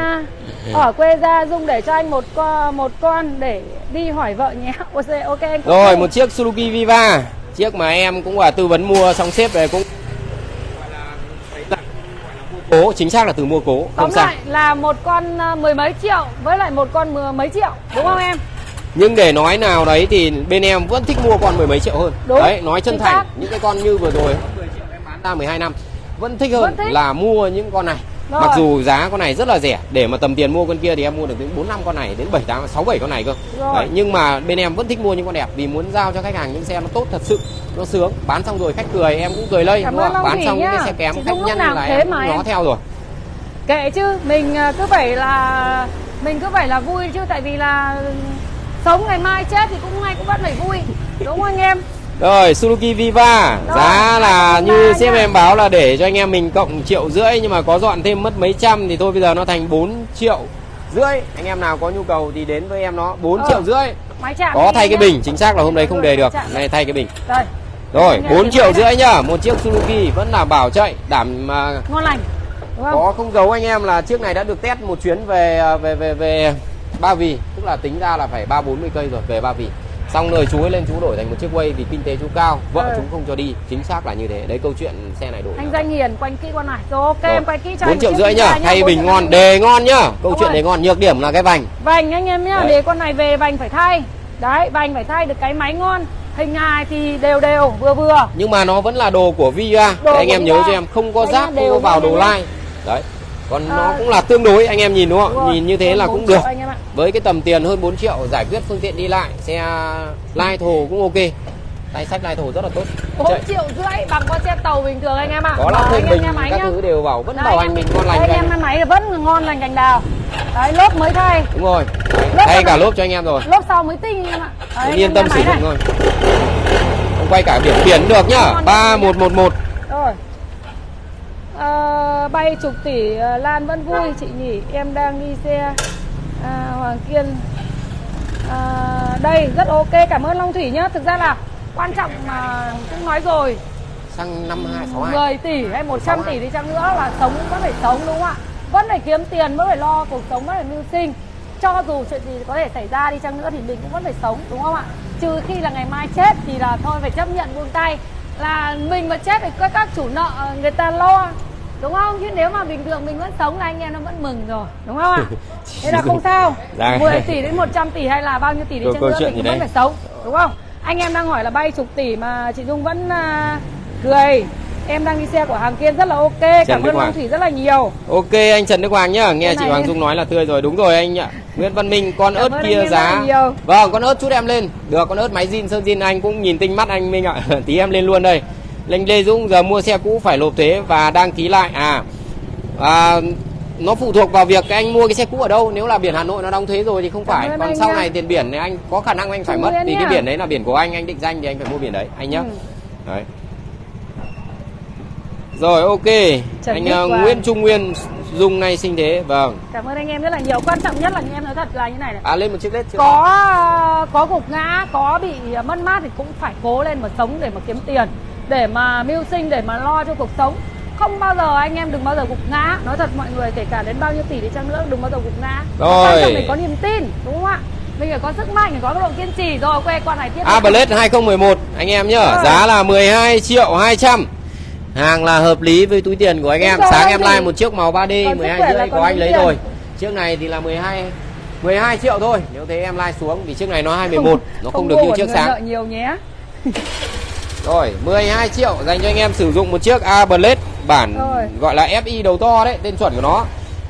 ở quê ra dung để cho anh một con một con để đi hỏi vợ nhé. Ok ok anh rồi một chiếc Suzuki Viva. Chiếc mà em cũng là tư vấn mua xong xếp về cũng cố chính xác là từ mua cố không tóm sai là một con à, mười mấy triệu với lại một con mười mấy triệu đúng không em nhưng để nói nào đấy thì bên em vẫn thích mua con mười mấy triệu hơn Đúng, đấy nói chân chính thành xác. những cái con như vừa rồi 10 triệu em bán ra 12 năm vẫn thích hơn Vẫn thích. là mua những con này Rồi. mặc dù giá con này rất là rẻ để mà tầm tiền mua con kia thì em mua được đến 4 năm con này đến 7 8 6 7 con này cơ Rồi. đấy, nhưng mà bên em vẫn thích mua những con đẹp vì muốn giao cho khách hàng những xe nó tốt thật sự nó sướng bán xong rồi khách cười em cũng cười lây Cảm đúng không? Bán xong những nhá. cái xe kém Chị khách nào là em mà cũng em. nó theo rồi kệ chứ mình à, cứ phải là mình cứ phải là vui chứ tại vì là sống ngày mai chết thì cũng nay cũng vẫn phải vui đúng không anh em Rồi Suzuki Viva. Rồi, Giá là 203 như sếp em báo là để cho anh em mình cộng triệu rưỡi Nhưng mà có dọn thêm mất mấy trăm Thì thôi bây giờ nó thành 4 triệu rưỡi. Anh em nào có nhu cầu thì đến với em nó 4 Ờ, triệu rưỡi. máy chạm Có thay cái nhá. bình Chính xác là hôm đấy không đề được. Này thay cái bình. Đây Rồi Nghe 4 cái triệu rưỡi nhá. Một chiếc Suzuki vẫn là bảo chạy Đảm mà ngon lành đúng không? có không giấu anh em là chiếc này đã được test một chuyến về à, về về về Ba Vì. Tức là tính ra là phải ba bốn mươi cây rồi về Ba Vì Xong rồi chú ấy lên chú đổi thành một chiếc quay vì kinh tế chú cao Vợ Ừ. chú không cho đi Chính xác là như thế. Đấy câu chuyện xe này đổi anh danh hiền quanh kỹ con này. Rồi ok Rồi. em quay kỹ cho 4 anh triệu rưỡi nhá. Thay 4 bình ngon. Đề ngon nhá. Câu Đúng chuyện rồi. đề ngon Nhược điểm là cái vành. Vành anh em nhá Đấy. để con này về vành phải thay. Đấy vành phải thay được cái máy ngon. Hình hài thì đều đều vừa vừa. Nhưng mà nó vẫn là đồ của VIA. Đồ Đấy anh em nhớ cho em Không có rác em không có vào đồ lai Đấy Còn À. nó cũng là tương đối anh em nhìn đúng Đúng không rồi. Nhìn như thế là 4 cũng được. Với cái tầm tiền hơn 4 triệu Giải quyết phương tiện đi lại Xe lai thồ cũng ok. Tay sách lai thồ rất là tốt. 4 Chạy. triệu rưỡi bằng con xe tàu bình thường anh em ạ. Có lắp Đó, thêm bình các nhá. thứ đều bảo Vẫn Đấy, bảo anh mình ngon lành anh em máy vẫn ngon lành cành đào. Đấy lốp mới thay. Đúng rồi. Lốp Thay cả lốp cho anh em rồi. lốp sau mới tinh anh em ạ. Đấy, Yên tâm sử dụng thôi Không quay cả biển biển được nhá. Ngon 3111 Rồi. Ờ, Bay chục tỷ ờ, Lan vẫn vui. Chị nhỉ Em đang đi xe à, Hoàng Kiên. À, Đây rất ok. Cảm ơn Long Thủy nhá. Thực ra là quan trọng mà cũng nói rồi. Xăng 5262 10 tỷ hay 100 tỷ đi chăng nữa là sống vẫn phải sống đúng không ạ? Vẫn phải kiếm tiền, vẫn phải lo cuộc sống, vẫn phải mưu sinh. Cho dù chuyện gì có thể xảy ra đi chăng nữa thì mình cũng vẫn phải sống đúng không ạ? Trừ khi là ngày mai chết thì là thôi phải chấp nhận buông tay. Là mình mà chết thì các, các chủ nợ người ta lo Đúng không? Chứ nếu mà bình thường mình vẫn sống là anh em nó vẫn mừng rồi Đúng không ạ? Thế là không sao Dạ. 10 tỷ đến 100 tỷ hay là bao nhiêu tỷ đi chăng nữa mình vẫn phải sống Đúng không? Anh em đang hỏi là bay chục tỷ mà chị Dung vẫn à, cười Em đang đi xe của hàng Kiên rất là ok Cảm Đức ơn Hoàng. Thủy rất là nhiều Ok anh Trần Đức Hoàng nhá, nghe chị Hoàng. Dung nói là tươi rồi, đúng rồi anh ạ. Nguyễn Văn Minh, con Cảm ớt kia giá. Vâng, con ớt chút em lên. Được, con ớt máy zin sơn zin anh cũng nhìn tinh mắt anh Minh ạ. tí em lên luôn đây. Lệnh Lê Dũng giờ mua xe cũ phải nộp thuế và đăng ký lại. À. à nó phụ thuộc vào việc anh mua cái xe cũ ở đâu. Nếu là biển Hà Nội nó đóng thuế rồi thì không phải. còn anh sau này tiền biển này anh có khả năng anh phải mất. Vì cái biển đấy là biển của anh anh định danh thì anh phải mua biển đấy. Anh nhá. Ừ. đấy. Rồi ok. Trần anh Hoàng. Nguyễn Trung Nguyên Dung nay sinh thế. Vâng. Cảm ơn anh em rất là nhiều. Quan trọng nhất là như em nói thật là như này này. À lên một chiếc lết chưa có có gục ngã có bị mất mát thì cũng phải cố lên mà sống để mà kiếm tiền để mà mưu sinh để mà lo cho cuộc sống. Không bao giờ anh em đừng bao giờ gục ngã. Nói thật mọi người kể cả đến bao nhiêu tỷ đi chăng nữa đừng bao giờ gục ngã. Rồi. mình có niềm tin đúng không ạ? Mình phải có sức mạnh phải có cái độ kiên trì. Rồi ok con này tiếp. A Blade 2011 anh em nhá Rồi. giá là 12 triệu 200 hàng là hợp lý với túi tiền của anh Đúng em. rồi, sáng em like một chiếc màu 3D Còn sức 12 khỏe là rưỡi có anh lấy tiền. rồi. Chiếc này thì là 12 12 triệu thôi. Nếu thế em like xuống vì chiếc này nó 211 nó không, được mua như chiếc sáng. nhiều nhé Rồi 12 triệu dành cho anh em sử dụng một chiếc A Blade bản Rồi. gọi là FI đầu to đấy tên chuẩn của nó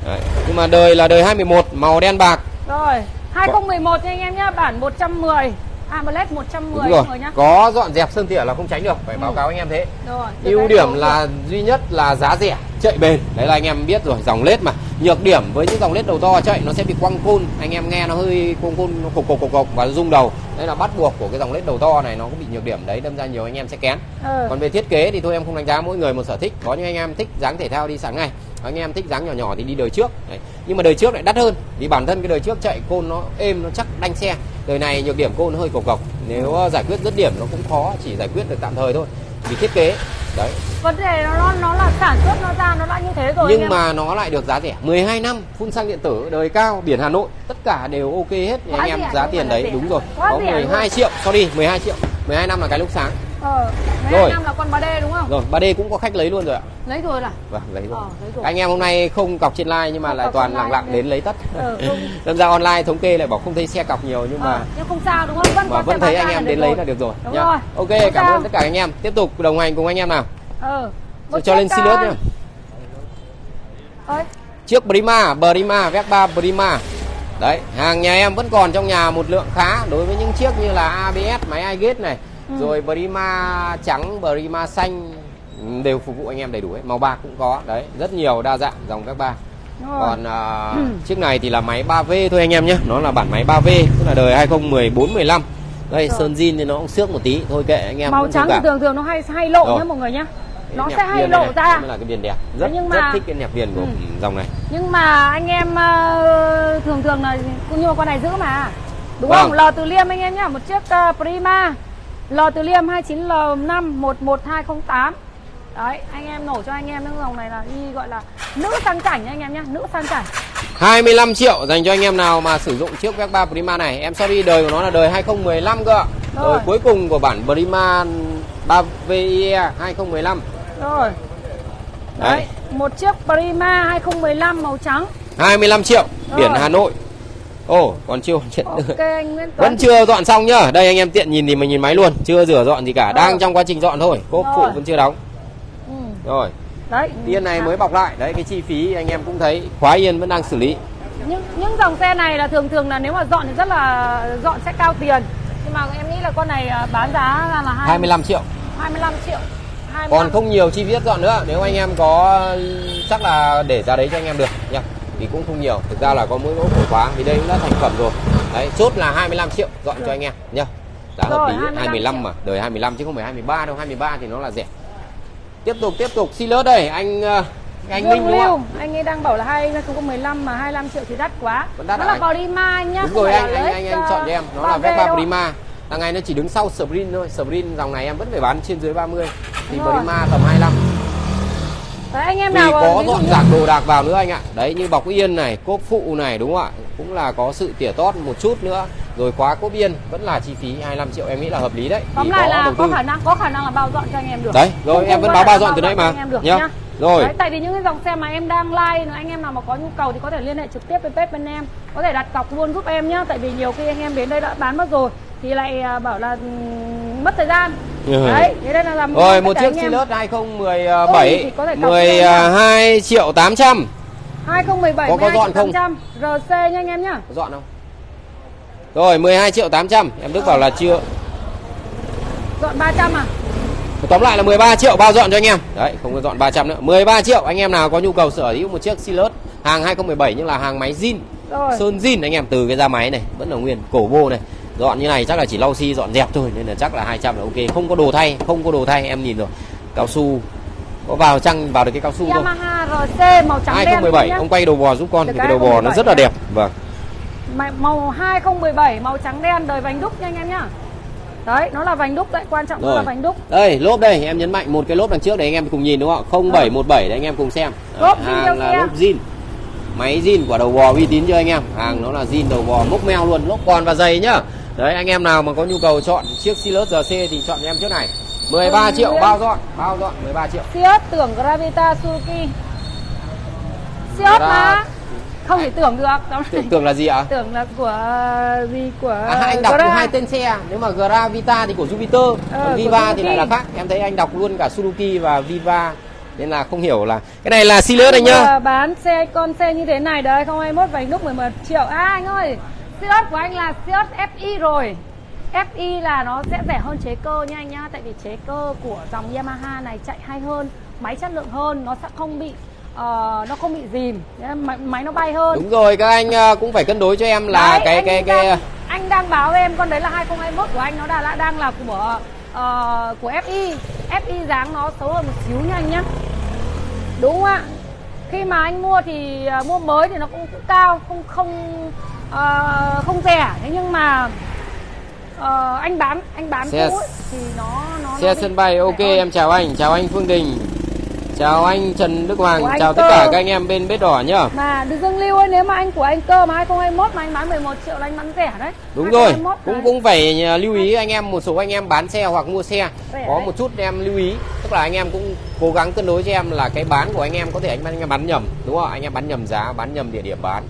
đấy. nhưng mà đời là đời 21 màu đen bạc rồi 2011 nha anh em nhá bản 110 Amulet 110 đúng rồi. nhá. Có dọn dẹp sơn tỉa là không tránh được phải báo Ừ. cáo anh em thế. Rồi ưu điểm rồi. là duy nhất là giá rẻ chạy bền. Đấy là anh em biết rồi dòng led mà. Nhược điểm với những dòng led đầu to chạy nó sẽ bị quăng côn. Anh em nghe nó hơi côn côn nó cục cục cục cục và rung đầu. Đấy là bắt buộc của cái dòng led đầu to này nó cũng bị nhược điểm. Đấy đâm ra nhiều anh em sẽ kén. Ừ. còn về thiết kế thì thôi em không đánh giá mỗi người một sở thích. Có những anh em thích dáng thể thao đi sáng ngày anh em thích dáng nhỏ nhỏ thì đi đời trước. Đấy. nhưng mà đời trước lại đắt hơn. Vì bản thân cái đời trước chạy côn nó êm nó chắc đanh xe đời này nhược điểm côn nó hơi cộc cộc. Nếu giải quyết dứt điểm nó cũng khó chỉ giải quyết được tạm thời thôi. Vì thiết kế đấy. Vấn đề nó nó là sản xuất nó ra nó đã như thế rồi nhưng mà nó lại được giá rẻ. 12 năm phun xăng điện tử đời cao biển Hà Nội tất cả đều ok hết. Quá anh em giá tiền đấy đúng rồi. Quá có rẻ 12 luôn. triệu sorry 12 triệu. 12 năm là cái lúc sáng ờ Rồi. rồi. năm là con 3D đúng không? Rồi 3D cũng có khách lấy luôn rồi ạ. Lấy rồi là vâng lấy rồi Ờ, lấy rồi. anh em hôm nay không cọc trên line nhưng mà Không lại toàn lặng lặng đến lấy tất. Ừ, không. đâm ra online thống kê lại bảo không thấy xe cọc nhiều nhưng mà Ờ, nhưng không sao đúng không? Vẫn mà có vẫn thấy anh em đến lấy rồi. là được rồi đúng nhá. rồi. Ok Không cảm sao. ơn tất cả anh em. Tiếp tục đồng hành cùng anh em nào. Ừ Tôi cho lên xin nhá. Ơi. Chiếc Prima, Prima, Vespa Prima Đấy, hàng nhà em vẫn còn trong nhà một lượng khá Đối với những chiếc như là ABS, máy iGate này Ừ. Rồi Prima trắng, Prima xanh ừ, Đều phục vụ anh em đầy đủ ấy. Màu bạc cũng có, đấy, rất nhiều đa dạng dòng đúng rồi. Còn à, chiếc này thì là máy 3V thôi anh em nhé Nó là bản máy 3V, tức là đời 2014-15 Đây, Rồi. sơn zin thì nó cũng xước một tí Thôi kệ anh em màu cũng trắng thì thường thường nó hay hay lộ Rồi. nhá mọi người nhá Cái nó sẽ hay lộ này, ra là cái viền đẹp rất, nhưng rất mà- thích cái nẹp viền của Ừ. dòng này nhưng mà anh em ờ, thường thường là nhưng mà con này giữ mà đúng Vâng. không L từ liêm anh em nhá một chiếc ờ, Prima L từ liêm 29L5 11208 đấy anh em nổ cho anh em những dòng này là y gọi là nữ sang chảnh nha anh em nhá nữ sang chảnh. 25 triệu dành cho anh em nào mà sử dụng chiếc Vespa Prima này. Em sorry đời của nó là đời 2015 cơ ạ. Rồi. Đời cuối cùng của bản Prima 3VIE 2015 rồi. Đấy, Đấy. một chiếc Prima 2015 màu trắng. 25 triệu Biển Rồi. Hà Nội Ồ còn chưa hoàn thiện ok anh Nguyễn Tuấn. Vẫn chưa dọn xong nhá. Đây anh em tiện nhìn thì mình nhìn máy luôn. Chưa rửa dọn gì cả. Đang Rồi. trong quá trình dọn thôi. Cốp phụ vẫn chưa đóng. Ừ. Rồi. Đấy. Tiên này mới bọc lại. Đấy cái chi phí anh em cũng thấy Khóa yên vẫn đang xử lý. Những những dòng xe này là thường thường là nếu mà dọn thì rất là dọn sẽ cao tiền. Nhưng mà em nghĩ là con này à, bán giá ra là hai- 25 triệu. 25 triệu. 25. Còn không nhiều chi tiết dọn nữa. Nếu anh em có chắc là để ra đấy cho anh em được nha Thì cũng không nhiều. Thực ra là có mỗi lỗ ổ khóa Vì đây cũng đã thành phẩm rồi. Đấy chốt là 25 triệu dọn cho anh em nhá. Giá hợp lý 25 25 triệu. mà Đời 25 chứ không phải 23 đâu 23 thì nó là rẻ. Tiếp tục tiếp tục Xin đây anh ờ, anh Minh đúng không anh ấy đang bảo là 2015 mà 25 triệu thì đắt quá. Vẫn đắt nó à là anh? Prima anh nhá Đúng rồi anh là anh, Lex, anh, anh chọn cho em. Nó là 3V Vespa. Prima Thằng này nó chỉ đứng sau Sprint thôi. Sprint dòng này em vẫn phải bán trên dưới 30 Thì. Prima tầm 25 Đấy, anh em nào có dọn dạc đồ đạc vào nữa anh ạ. Đấy như bọc yên này, cốp phụ này đúng không ạ? Cũng là có sự tỉa tót một chút nữa. Rồi khóa cốp yên vẫn là chi phí 25 triệu em nghĩ là hợp lý đấy. Tóm lại là có khả năng có khả năng là bao dọn cho anh em được. Đấy, rồi Không- em vẫn báo bao dọn từ cho mà. nhá. Rồi. Đấy, tại vì những cái dòng xe mà em đang like anh em nào mà có nhu cầu thì có thể liên hệ trực tiếp với bếp bên em. Có thể đặt cọc luôn giúp em nhá tại vì nhiều khi anh em đến đây đã bán mất rồi thì lại à, bảo là ừm, mất thời gian. Ừ. đấy thế nên là làm Rồi một chiếc Silos 2017 Ôi, thì có thể cọc 12 triệu 800 2017 Có- có dọn không? 800 RC nha anh em nhá. Có dọn không? Rồi 12 triệu 800 Em Đức bảo là chưa. Dọn 300 à Tóm lại là 13 triệu bao dọn cho anh em. Đấy không có dọn 300 nữa. 13 triệu anh em nào có nhu cầu sở hữu một chiếc Silos Hàng 2017 nhưng là hàng máy zin rồi. Sơn zin anh em từ cái da máy này Vẫn là nguyên cổ bô này. Dọn như này chắc là chỉ lau xi dọn dẹp thôi Nên là chắc là 200 là ok. Không có đồ thay Không có đồ thay em nhìn rồi. Cao su Có vào chăng vào được cái cao su không? Yamaha RC màu trắng đen 2017 nhá. ông quay đầu bò giúp con Được thì cái đầu bò nó 2017 rất là đẹp. Vâng. Màu 2017 màu trắng đen đời vành đúc nha anh em nhá đấy nó là vành đúc đấy quan trọng Rồi. là vành đúc. Đây lốp đây em nhấn mạnh một cái lốp đằng trước để anh em cùng nhìn đúng không? 0717 để anh em cùng xem. Đấy, Lốp zin hàng là lốp zin. Máy zin của đầu bò uy tín cho anh em? Hàng nó là zin đầu bò mốc meo luôn lốp còn và dày nhá. Đấy anh em nào mà có nhu cầu chọn chiếc Silos GC thì chọn em trước này. 13 Ừ, triệu Nguyễn. bao dọn bao dọn 13 triệu. Siot tưởng Gravita Suzuki. Siot Gra- mà không thể tưởng được. Tóm tưởng tưởng là gì ạ? Tưởng là của gì của À, anh đọc Gra. hai tên xe nếu mà Gravita thì của Jupiter Ờ, còn của Viva thì lại là khác. Em thấy anh đọc luôn cả Suzuki và Viva nên là không hiểu là cái này là Silos anh nhá. bán xe con xe như thế này đời 2021 vành đúc 11 triệu. À anh ơi Siot của anh là Siot FI rồi. FI là nó sẽ rẻ hơn chế cơ nha anh nhá. Tại vì chế cơ của dòng Yamaha này chạy hay hơn Máy chất lượng hơn Nó sẽ không bị ờ, nó không bị dìm. Máy, máy nó bay hơn. Đúng rồi các anh ờ, cũng phải cân đối cho em là Đấy, cái anh cái đang, cái anh đang báo em con đấy là 2021 của anh nó đã, đang là của uh, của FI FI dáng nó xấu hơn một xíu nha anh nhé đúng không ạ. Khi mà anh mua thì uh, mua mới thì nó cũng, cũng cao không không uh, không rẻ. Thế nhưng mà uh, anh bán anh bán Xe- cũ thì nó nó xe nó sân bay ok em chào anh. Chào anh Phương Đình chào anh Trần Đức Hoàng chào tất cả các anh em bên bếp đỏ nhá. Mà được Dương Lưu ơi nếu mà anh của anh cơ mà 2021 mà anh bán 11 triệu là anh bán rẻ đấy. Đúng rồi 2021 cũng đấy. cũng phải ờ, lưu ý anh em một số anh em bán xe hoặc mua xe. Rẻ có đấy. một chút em lưu ý tức là anh em cũng cố gắng cân đối cho em là cái bán của anh em có thể anh, anh em bán nhầm đúng không? Anh em bán nhầm giá bán nhầm địa điểm bán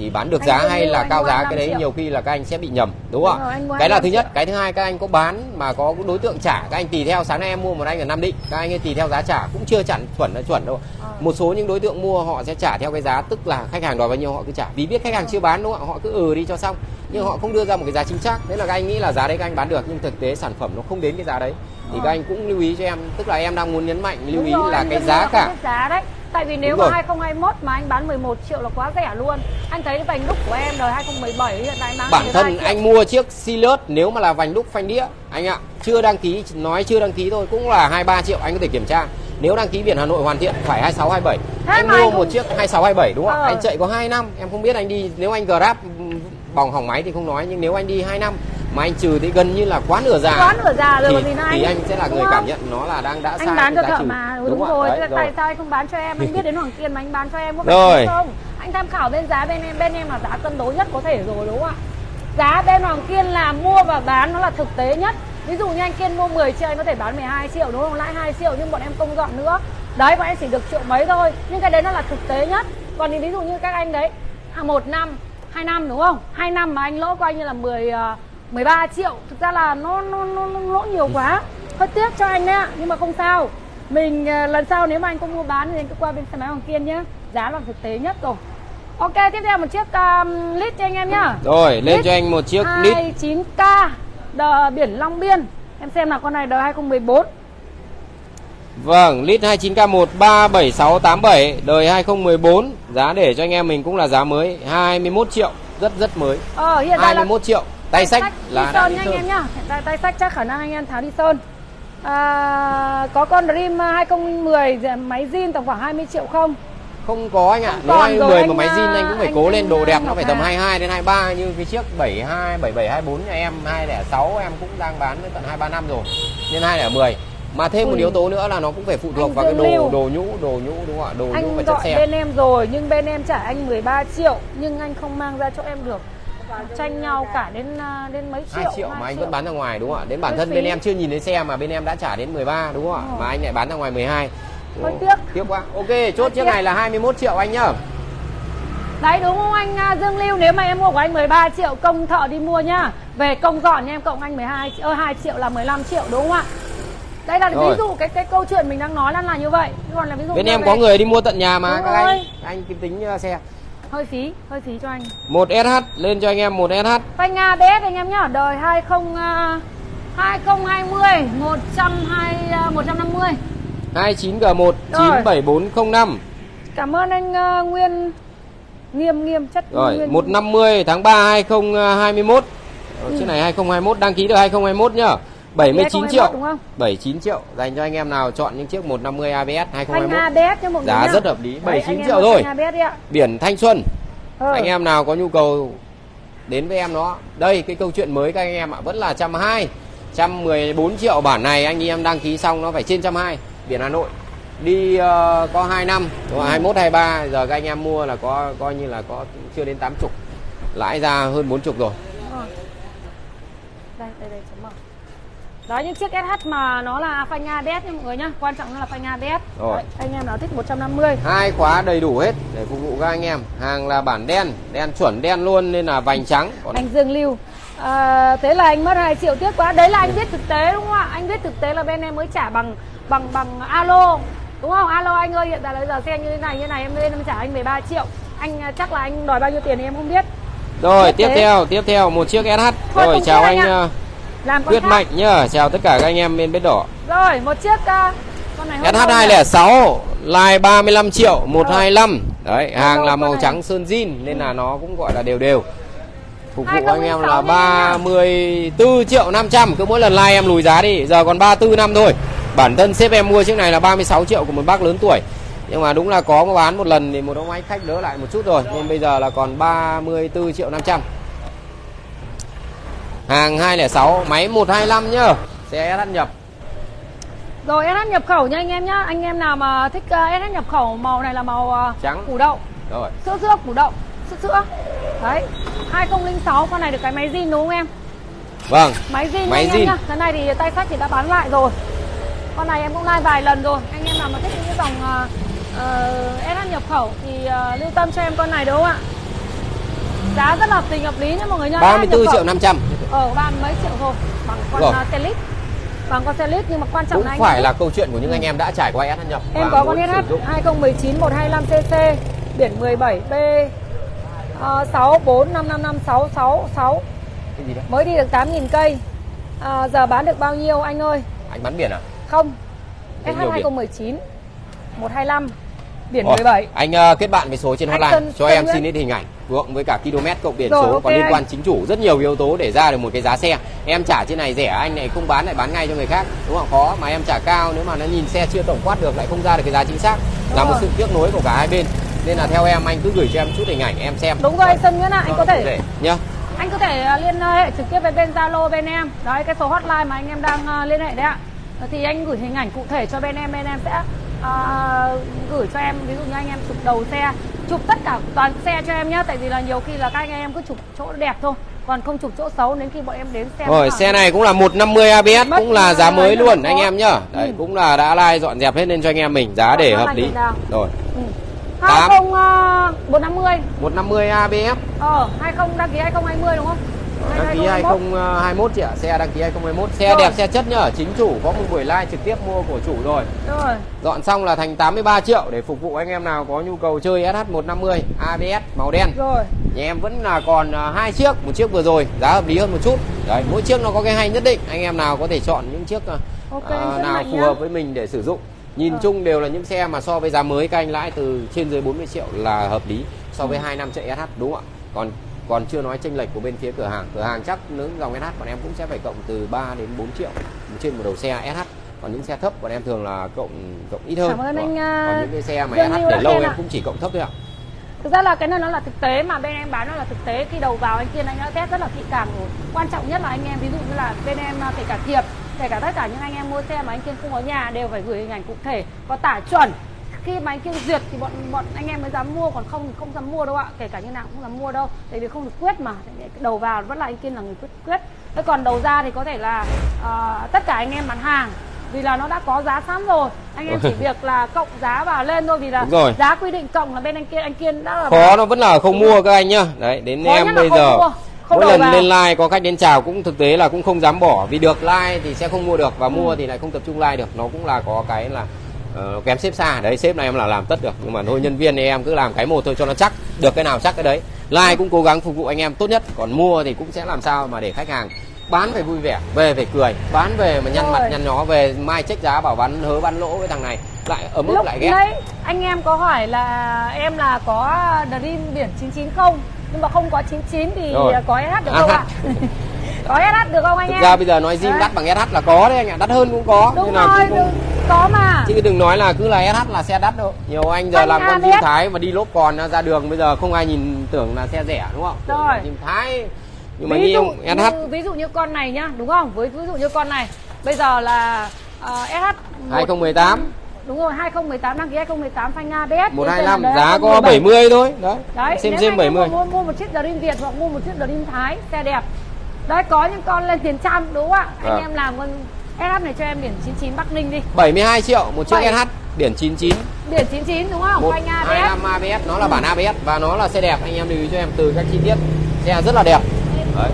thì bán được Anh giá hay là cao giá 25 cái đấy triệu. nhiều khi là các anh sẽ bị nhầm đúng không mua cái là 25 thứ nhất triệu. cái thứ hai các anh có bán mà có đối tượng trả các anh tùy theo sáng nay em mua một anh ở Nam Định các anh ấy tùy theo giá trả cũng chưa chặn chuẩn là chuẩn đâu Ờ. một số những đối tượng mua họ sẽ trả theo cái giá tức là khách hàng đòi bao nhiêu họ cứ trả vì biết khách hàng chưa bán đúng không ạ họ cứ ừ đi cho xong nhưng họ không đưa ra một cái giá chính xác đấy là các anh nghĩ là giá đấy các anh bán được nhưng thực tế sản phẩm nó không đến cái giá đấy thì Ờ. các anh cũng lưu ý cho em tức là em đang muốn nhấn mạnh lưu Đúng ý rồi, là cái giá cả giá đấy tại vì nếu Đúng mà rồi. 2021 mà anh bán 11 triệu là quá rẻ luôn. Anh thấy vành đúc của em đời 2017 hiện tại bán bản 12 thân anh mua chiếc Silus nếu mà là vành đúc phanh đĩa anh ạ chưa đăng ký nói chưa đăng ký thôi cũng là 23 triệu anh có thể kiểm tra. Nếu đăng ký biển Hà Nội hoàn thiện phải 26 27 Thế anh mua anh một chiếc 26 27 đúng không Ờ. anh chạy có 2 năm em không biết anh đi nếu anh Grab bỏng hỏng máy thì không nói nhưng nếu anh đi 2 năm mà anh trừ thì gần như là quá nửa già. Quá nửa già rồi thì, gì nữa thì anh. anh sẽ là Đúng người không? cảm nhận nó là đang đã sai anh bán cho thợ trừ. mà. Ừ, đúng, ạ? rồi Đấy, Thế tại sao anh không bán cho em? Anh biết đến Hoàng Kiên mà anh bán cho em có phải Rồi. không? Anh tham khảo bên giá bên em bên em là giá cân đối nhất có thể rồi đúng không ạ? Giá bên Hoàng Kiên là mua và bán nó là thực tế nhất. Ví dụ như anh Kiên mua 10 triệu anh có thể bán 12 triệu đúng không? Lãi 2 triệu nhưng bọn em không dọn nữa. Đấy bọn em chỉ được triệu mấy thôi. Nhưng cái đấy nó là thực tế nhất. Còn thì ví dụ như các anh đấy à, một năm hai năm đúng không? Hai năm mà anh lỗ coi như là 10 ờ, 13 triệu. Thực ra là nó nó, nó, nó lỗ nhiều quá. Hơi tiếc cho anh đấy ạ nhưng mà không sao. Mình ờ, lần sau nếu mà anh có mua bán thì anh cứ qua bên xe máy Hoàng Kiên nhé. Giá là thực tế nhất rồi. Ok tiếp theo một chiếc um, lít cho anh em nhá. Rồi lên Lít cho anh một chiếc lít. 29K đờ, biển Long Biên. Em xem là con này đời 2014 Vâng, lít 29K1 37687 đời 2014 Giá để cho anh em mình cũng là giá mới 21 triệu, rất rất mới. Ờ hiện tại là 21 triệu Tay sách là đi sơn nha anh em nhá tay, tay sách chắc khả năng anh em tháo đi sơn à, có con Dream 2010 dạ, máy zin tầm khoảng 20 triệu không Không có anh ạ Không Nếu còn anh rồi, 10 anh, mà máy zin anh cũng phải anh- cố lên đồ anh đẹp Ngọc Nó phải tầm Hà. 22 đến 23 Như cái chiếc 72, 77, 24 nhà em 206 em cũng đang bán đến tận 23 năm rồi Nên 210 Mà thêm một Ui. yếu tố nữa là nó cũng phải phụ thuộc Anh vào cái đồ Lưu. đồ nhũ, đồ nhũ đúng không ạ? Đồ nhũ và anh chất gọi xe bên em rồi nhưng bên em trả anh 13 triệu nhưng anh không mang ra cho em được tranh nhau cả đến à, đến mấy 2 triệu triệu 2 mà anh triệu. vẫn bán ra ngoài đúng không ạ? Đến bản thân phí. bên em chưa nhìn thấy xe mà bên em đã trả đến 13 đúng không ạ? Mà anh lại bán ra ngoài 12. Hơi tiếc. Tiếc quá. Ok, chốt chiếc tiếc. này là 21 triệu anh nhá. Đấy đúng không anh à, Dương Lưu Nếu mà em mua của anh 13 triệu Công thợ đi mua nhá Về công dọn nha em cộng anh 12 triệu, ơ 2 triệu là 15 triệu đúng không ạ Đây là Rồi. ví dụ cái cái câu chuyện mình đang nói là là như vậy còn là ví dụ Bên em về- có người đi mua tận nhà mà Đúng các anh. rồi. Anh kim tính uh, xe. Hơi phí, hơi phí cho anh Một SH lên cho anh em một SH. Phanh ABS anh em nhá Đời 20 à, 2020 120 à, 150 29G1 Rồi. 97405. Cảm ơn anh à, Nguyên Nghiêm nghiêm chất Rồi, Nguyên 150 tháng 3 2021. Ờ, Chiếc này 2021 đăng ký được 2021 nhá. 79 triệu. 2021 đúng không? 79 triệu dành cho anh em nào chọn những chiếc 150 ABS Phanh 2021. ABS cho mọi người Giá rất hợp lý, Đấy, 79 anh em triệu thôi. Biển Thanh Xuân. Ờ. Anh em nào có nhu cầu đến với em nó. Đây cái câu chuyện mới các anh em ạ, vẫn là 120. 114 triệu bản này anh em đăng ký xong nó phải trên 120 biển Hà Nội. Đi ờ, có 2 năm, không? 21 23 giờ các anh em mua là có coi như là có chưa đến 80. Lãi ra hơn 40 rồi. Ờ. đây đây đây chấm mở đó những chiếc SH mà nó là phanh ABS nha mọi người nhá. Quan trọng là phanh ABS Rồi. Đấy, anh em nào thích 150 Hai khóa đầy đủ hết để phục vụ các anh em. Hàng là bản đen, đen chuẩn đen luôn nên là vành trắng. Còn anh Dương Lưu. À, thế là anh mất 2 triệu tiếc quá. Đấy là anh biết thực tế đúng không ạ? Anh biết thực tế là bên em mới trả bằng bằng bằng alo. Đúng không? Alo anh ơi hiện tại là giờ xe như thế này như thế này em lên em trả anh 13 triệu. Anh à, chắc là anh đòi bao nhiêu tiền thì em không biết. Rồi Tiếp thế. theo, tiếp theo một chiếc SH. Thôi, Rồi chào anh anh ờ, làm con Quyết khác. Mạnh nhá, chào tất cả các anh em bên bếp đỏ. Rồi, một chiếc uh, con này hơi SH lâu nhỉ? 206 Line 35 triệu 125 Đấy hàng là màu này. trắng sơn zin Nên là nó cũng gọi là đều đều. Phục vụ 2006 anh em là nha anh em 34 triệu 500 Cứ mỗi lần like em lùi giá đi Giờ còn 34 năm thôi. Bản thân sếp em mua chiếc này là 36 triệu của một bác lớn tuổi. Nhưng mà đúng là có bán một lần Thì một ông anh khách đỡ lại một chút rồi. Nên bây giờ là còn 34 triệu 500 Hàng 206 Máy 125 nhá Xe SH nhập Rồi SH nhập khẩu nha anh em nhá. Anh em nào mà thích uh, SH nhập khẩu màu này là màu uh, Trắng. củ đậu, Rồi sữa sữa củ đậu, sữa sữa. Đấy. 2006 con này được cái máy zin đúng không em? Vâng Máy zin Máy zin. nhá. Cái này thì tay sách thì đã bán lại rồi. Con này em cũng like vài lần rồi. Anh em nào mà thích những cái dòng uh, uh, SH nhập khẩu thì uh, lưu tâm cho em con này đúng không ạ? Giá rất là hợp tình hợp lý nha mọi người nhá. SH 34 nhập khẩu. triệu 500 Ờ ba mấy triệu thôi bằng con Rồi. uh, Telit. Bằng con Telit nhưng mà quan trọng cũng là anh phải em là câu chuyện của những anh em đã trải qua SH nhập Em có con SH dụng. 2019 125 cc biển 17 B uh, 6455566 cái gì đấy mới đi được 8.000 cây à, giờ bán được bao nhiêu anh ơi anh bán biển à không SH nhiều biển. 2019 125 biển Ồ, 17 anh ờ, kết bạn với số trên Anh hotline cho em xin ít hình ảnh. Cộng với cả km cộng biển Rồi, số ok có liên anh. quan chính chủ rất nhiều yếu tố để ra được một cái giá xe. Em trả trên này rẻ anh này không bán lại bán ngay cho người khác. Đúng không? Khó mà em trả cao nếu mà nó nhìn xe chưa tổng quát được lại không ra được cái giá chính xác. Là một rồi. sự tiếc nối của cả hai bên. Nên là theo em anh cứ gửi cho em chút hình ảnh em xem. Đúng rồi anh Tân Nguyễn ạ anh có thể nhá. Anh có thể à, liên hệ trực tiếp với bên Zalo bên em. Đấy cái số hotline mà anh em đang liên hệ đấy ạ. Thì anh gửi hình ảnh cụ thể cho bên em bên em sẽ à, gửi cho em ví dụ như anh em chụp đầu xe chụp tất cả toàn xe cho em nhé tại vì là nhiều khi là các anh em cứ chụp chỗ đẹp thôi còn không chụp chỗ xấu đến khi bọn em đến xem Rồi xe này cũng là 150 ABS Mất cũng là giá mới luôn anh em nhá. Đấy Ừ. cũng là đã like dọn dẹp hết lên cho anh em mình giá để Nó hợp lý. Rồi ừ. Tám. 20 uh, 450 150 ABS ờ 20 đăng ký 2020 đúng không đăng ký 2021 chị ạ xe đăng ký 2021 xe Rồi. đẹp xe chất nhá chính chủ có một buổi live trực tiếp mua của chủ rồi. Rồi. Dọn xong là thành 83 triệu để phục vụ anh em nào có nhu cầu chơi SH150 ABS màu đen. Rồi. Nhà em vẫn là còn à, hai chiếc một chiếc vừa rồi giá hợp lý hơn một chút. Đấy mỗi chiếc nó có cái hay nhất định anh em nào có thể chọn những chiếc Ok, à, anh rất nào phù nhá. hợp với mình để sử dụng. Nhìn Ờ. chung đều là những xe mà so với giá mới các anh lãi từ trên dưới 40 triệu là hợp lý so với Ừ. hai năm chạy SH đúng không ạ? Còn còn chưa nói chênh lệch của bên phía cửa hàng cửa hàng chắc nếu dòng SH bọn em cũng sẽ phải cộng từ 3 đến 4 triệu trên một đầu xe SH còn những xe thấp bọn em thường là cộng cộng ít hơn Cảm ơn Đúng anh, à, còn những cái xe mà SH để lâu em ạ. cũng chỉ cộng thấp thôi ạ Thực ra là cái này nó là thực tế mà bên em bán nó là thực tế khi đầu vào anh Kiên anh đã test rất là kỹ càng rồi. Quan trọng nhất là anh em ví dụ như là bên em à, kể cả thiệp, kể cả tất cả những anh em mua xe mà anh Kiên không có nhà đều phải gửi hình ảnh cụ thể có tải chuẩn. Khi mà anh Kiên duyệt thì bọn bọn anh em mới dám mua còn không thì không dám mua đâu ạ. Kể cả như nào cũng không dám mua đâu. Tại vì không được quyết mà. Đầu vào vẫn là anh Kiên là người quyết quyết. Thế còn đầu ra thì có thể là à, tất cả anh em bán hàng vì là nó đã có giá sẵn rồi anh em chỉ việc là cộng giá vào lên thôi vì là Đúng rồi. giá quy định cộng là bên anh Kiên anh Kiên đã là khó nó vẫn là không mua các anh nhá đấy đến Khó em bây giờ mua, không mỗi lần vào. lên like có khách đến chào cũng thực tế là cũng không dám bỏ vì được like thì sẽ không mua được và mua thì lại không tập trung like được nó cũng là có cái là ờ, kém xếp xa. Đấy sếp này em là làm tất được. Nhưng mà thôi nhân viên thì em cứ làm cái một thôi cho nó chắc. Được cái nào chắc cái đấy. Like cũng cố gắng phục vụ anh em tốt nhất. Còn mua thì cũng sẽ làm sao mà để khách hàng bán phải vui vẻ về phải cười bán về mà nhăn Rồi. mặt nhăn nhó về mai trách giá bảo bán hớ bán lỗ với thằng này. Lại ấm ức lúc lại ghét. đấy anh em có hỏi là em là có Dream biển 99 không? Nhưng mà không có 99 thì Rồi. có SH được không ạ có SH được không anh thực em? ra bây giờ nói zin đắt bằng SH là có đấy anh ạ đắt hơn cũng có. Đúng nên là rồi cũng không- đúng, có mà. Chứ đừng nói là cứ là SH là xe đắt đâu. Nhiều anh giờ Phanh làm con. Jim Thái mà đi lốp còn ra đường bây giờ không ai nhìn tưởng là xe rẻ đúng không? Rồi. Là Jim Thái. Nhưng mà ví như dụ ông SH như, ví dụ như con này nhá đúng không? Với ví dụ như con này bây giờ là uh, SH 2018 đúng rồi 2018 đăng ký 2018 phanh ABS Bên trên là 125 đấy, giá có 2017. 70 thôi. Đấy, Đấy, xem xem anh em 70 mua, mua một chiếc Dream Việt hoặc mua một chiếc Dream Thái xe đẹp Đấy có những con lên tiền trăm đúng không ạ? Anh Vâng. em làm con SH này cho em biển 99 Bắc Ninh đi. 72 triệu một chiếc Bảy. SH biển 99 Biển 99 đúng không? Phanh ABS 125 ABS nó là bản ABS và nó là xe đẹp. Anh em lưu ý cho em từ các chi tiết. Xe rất là đẹp. Đấy.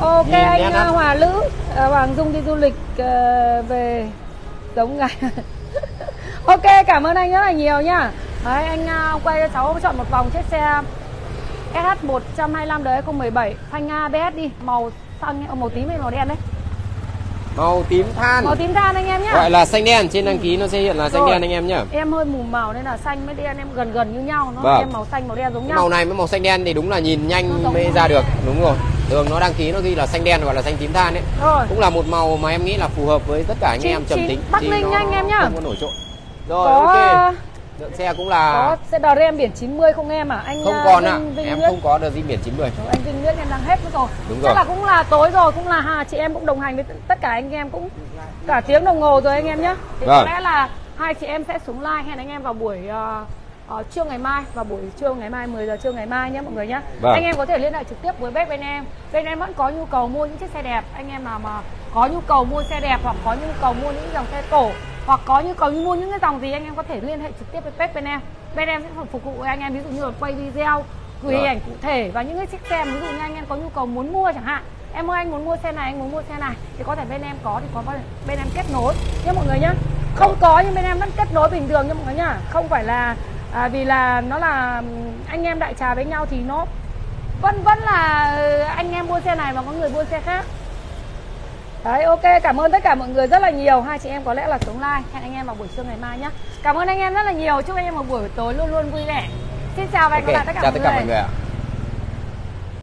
Ok Nhìn anh nét lắm. Hòa Lữ uh, Hoàng Dung đi du lịch uh, về giống ngày Ok cảm ơn anh rất là nhiều nhá Đấy anh quay cho cháu chọn một vòng chiếc xe SH 125 đời 2017 phanh ABS đi. Màu xanh màu tím hay màu đen đấy? Màu tím than. Màu tím than anh em nhá. Gọi là xanh đen trên đăng ký nó sẽ hiện là xanh Rồi. đen anh em nhá. Em hơi mù màu nên là xanh với đen em gần gần như nhau nó Vâng. em màu xanh màu đen giống nhau. màu này với màu xanh đen thì đúng là nhìn nhanh mới ra được. Đúng rồi. Thường nó đăng ký nó ghi là xanh đen gọi là xanh tím than ấy. Rồi. Cũng là một màu mà em nghĩ là phù hợp với tất cả anh Chín- em trầm tính. Bắc Ninh nha anh em nhá. không có nổi trội. Rồi có ok lượng xe cũng là có xe đò em biển 90 không em à anh không à, còn ạ Vinh- Vinh em Nguyễn. không có đợt zin biển 90 Rồi, anh Vinh Nguyễn em đang hết mất rồi Đúng chắc rồi. là cũng là tối rồi cũng là hà chị em cũng đồng hành với tất cả anh em cũng cả tiếng đồng hồ rồi anh em nhé thì Vâng. có lẽ là hai chị em sẽ xuống live hẹn anh em vào buổi ờ, ờ, trưa ngày mai vào buổi trưa ngày mai 10 giờ trưa ngày mai nhé mọi người nhé Vâng. anh em có thể liên hệ trực tiếp với bếp bên em bên em vẫn có nhu cầu mua những chiếc xe đẹp anh em nào mà có nhu cầu mua xe đẹp hoặc có nhu cầu mua những dòng xe cổ hoặc có nhu cầu mua những cái dòng gì anh em có thể liên hệ trực tiếp với bếp bên em. Bên em sẽ phục vụ anh em ví dụ như là quay video gửi hình ảnh cụ thể và những cái chiếc xe ví dụ như anh em có nhu cầu muốn mua chẳng hạn. Em ơi anh muốn mua xe này anh muốn mua xe này thì có thể bên em có thì có bên em kết nối. Nhé mọi người nhá. Không có nhưng bên em vẫn kết nối bình thường nha mọi người nhá. Không phải là à, vì là nó là anh em đại trà với nhau thì nó vẫn vẫn là anh em mua xe này và có người mua xe khác Đấy ok cảm ơn tất cả mọi người rất là nhiều. Hai chị em có lẽ là xuống live. Hẹn anh em vào buổi trưa ngày mai nhé Cảm ơn anh em rất là nhiều. Chúc anh em một buổi tối luôn luôn vui vẻ. Xin chào và hẹn ok gặp lại tất cả chào mọi tất cả người. mọi người ạ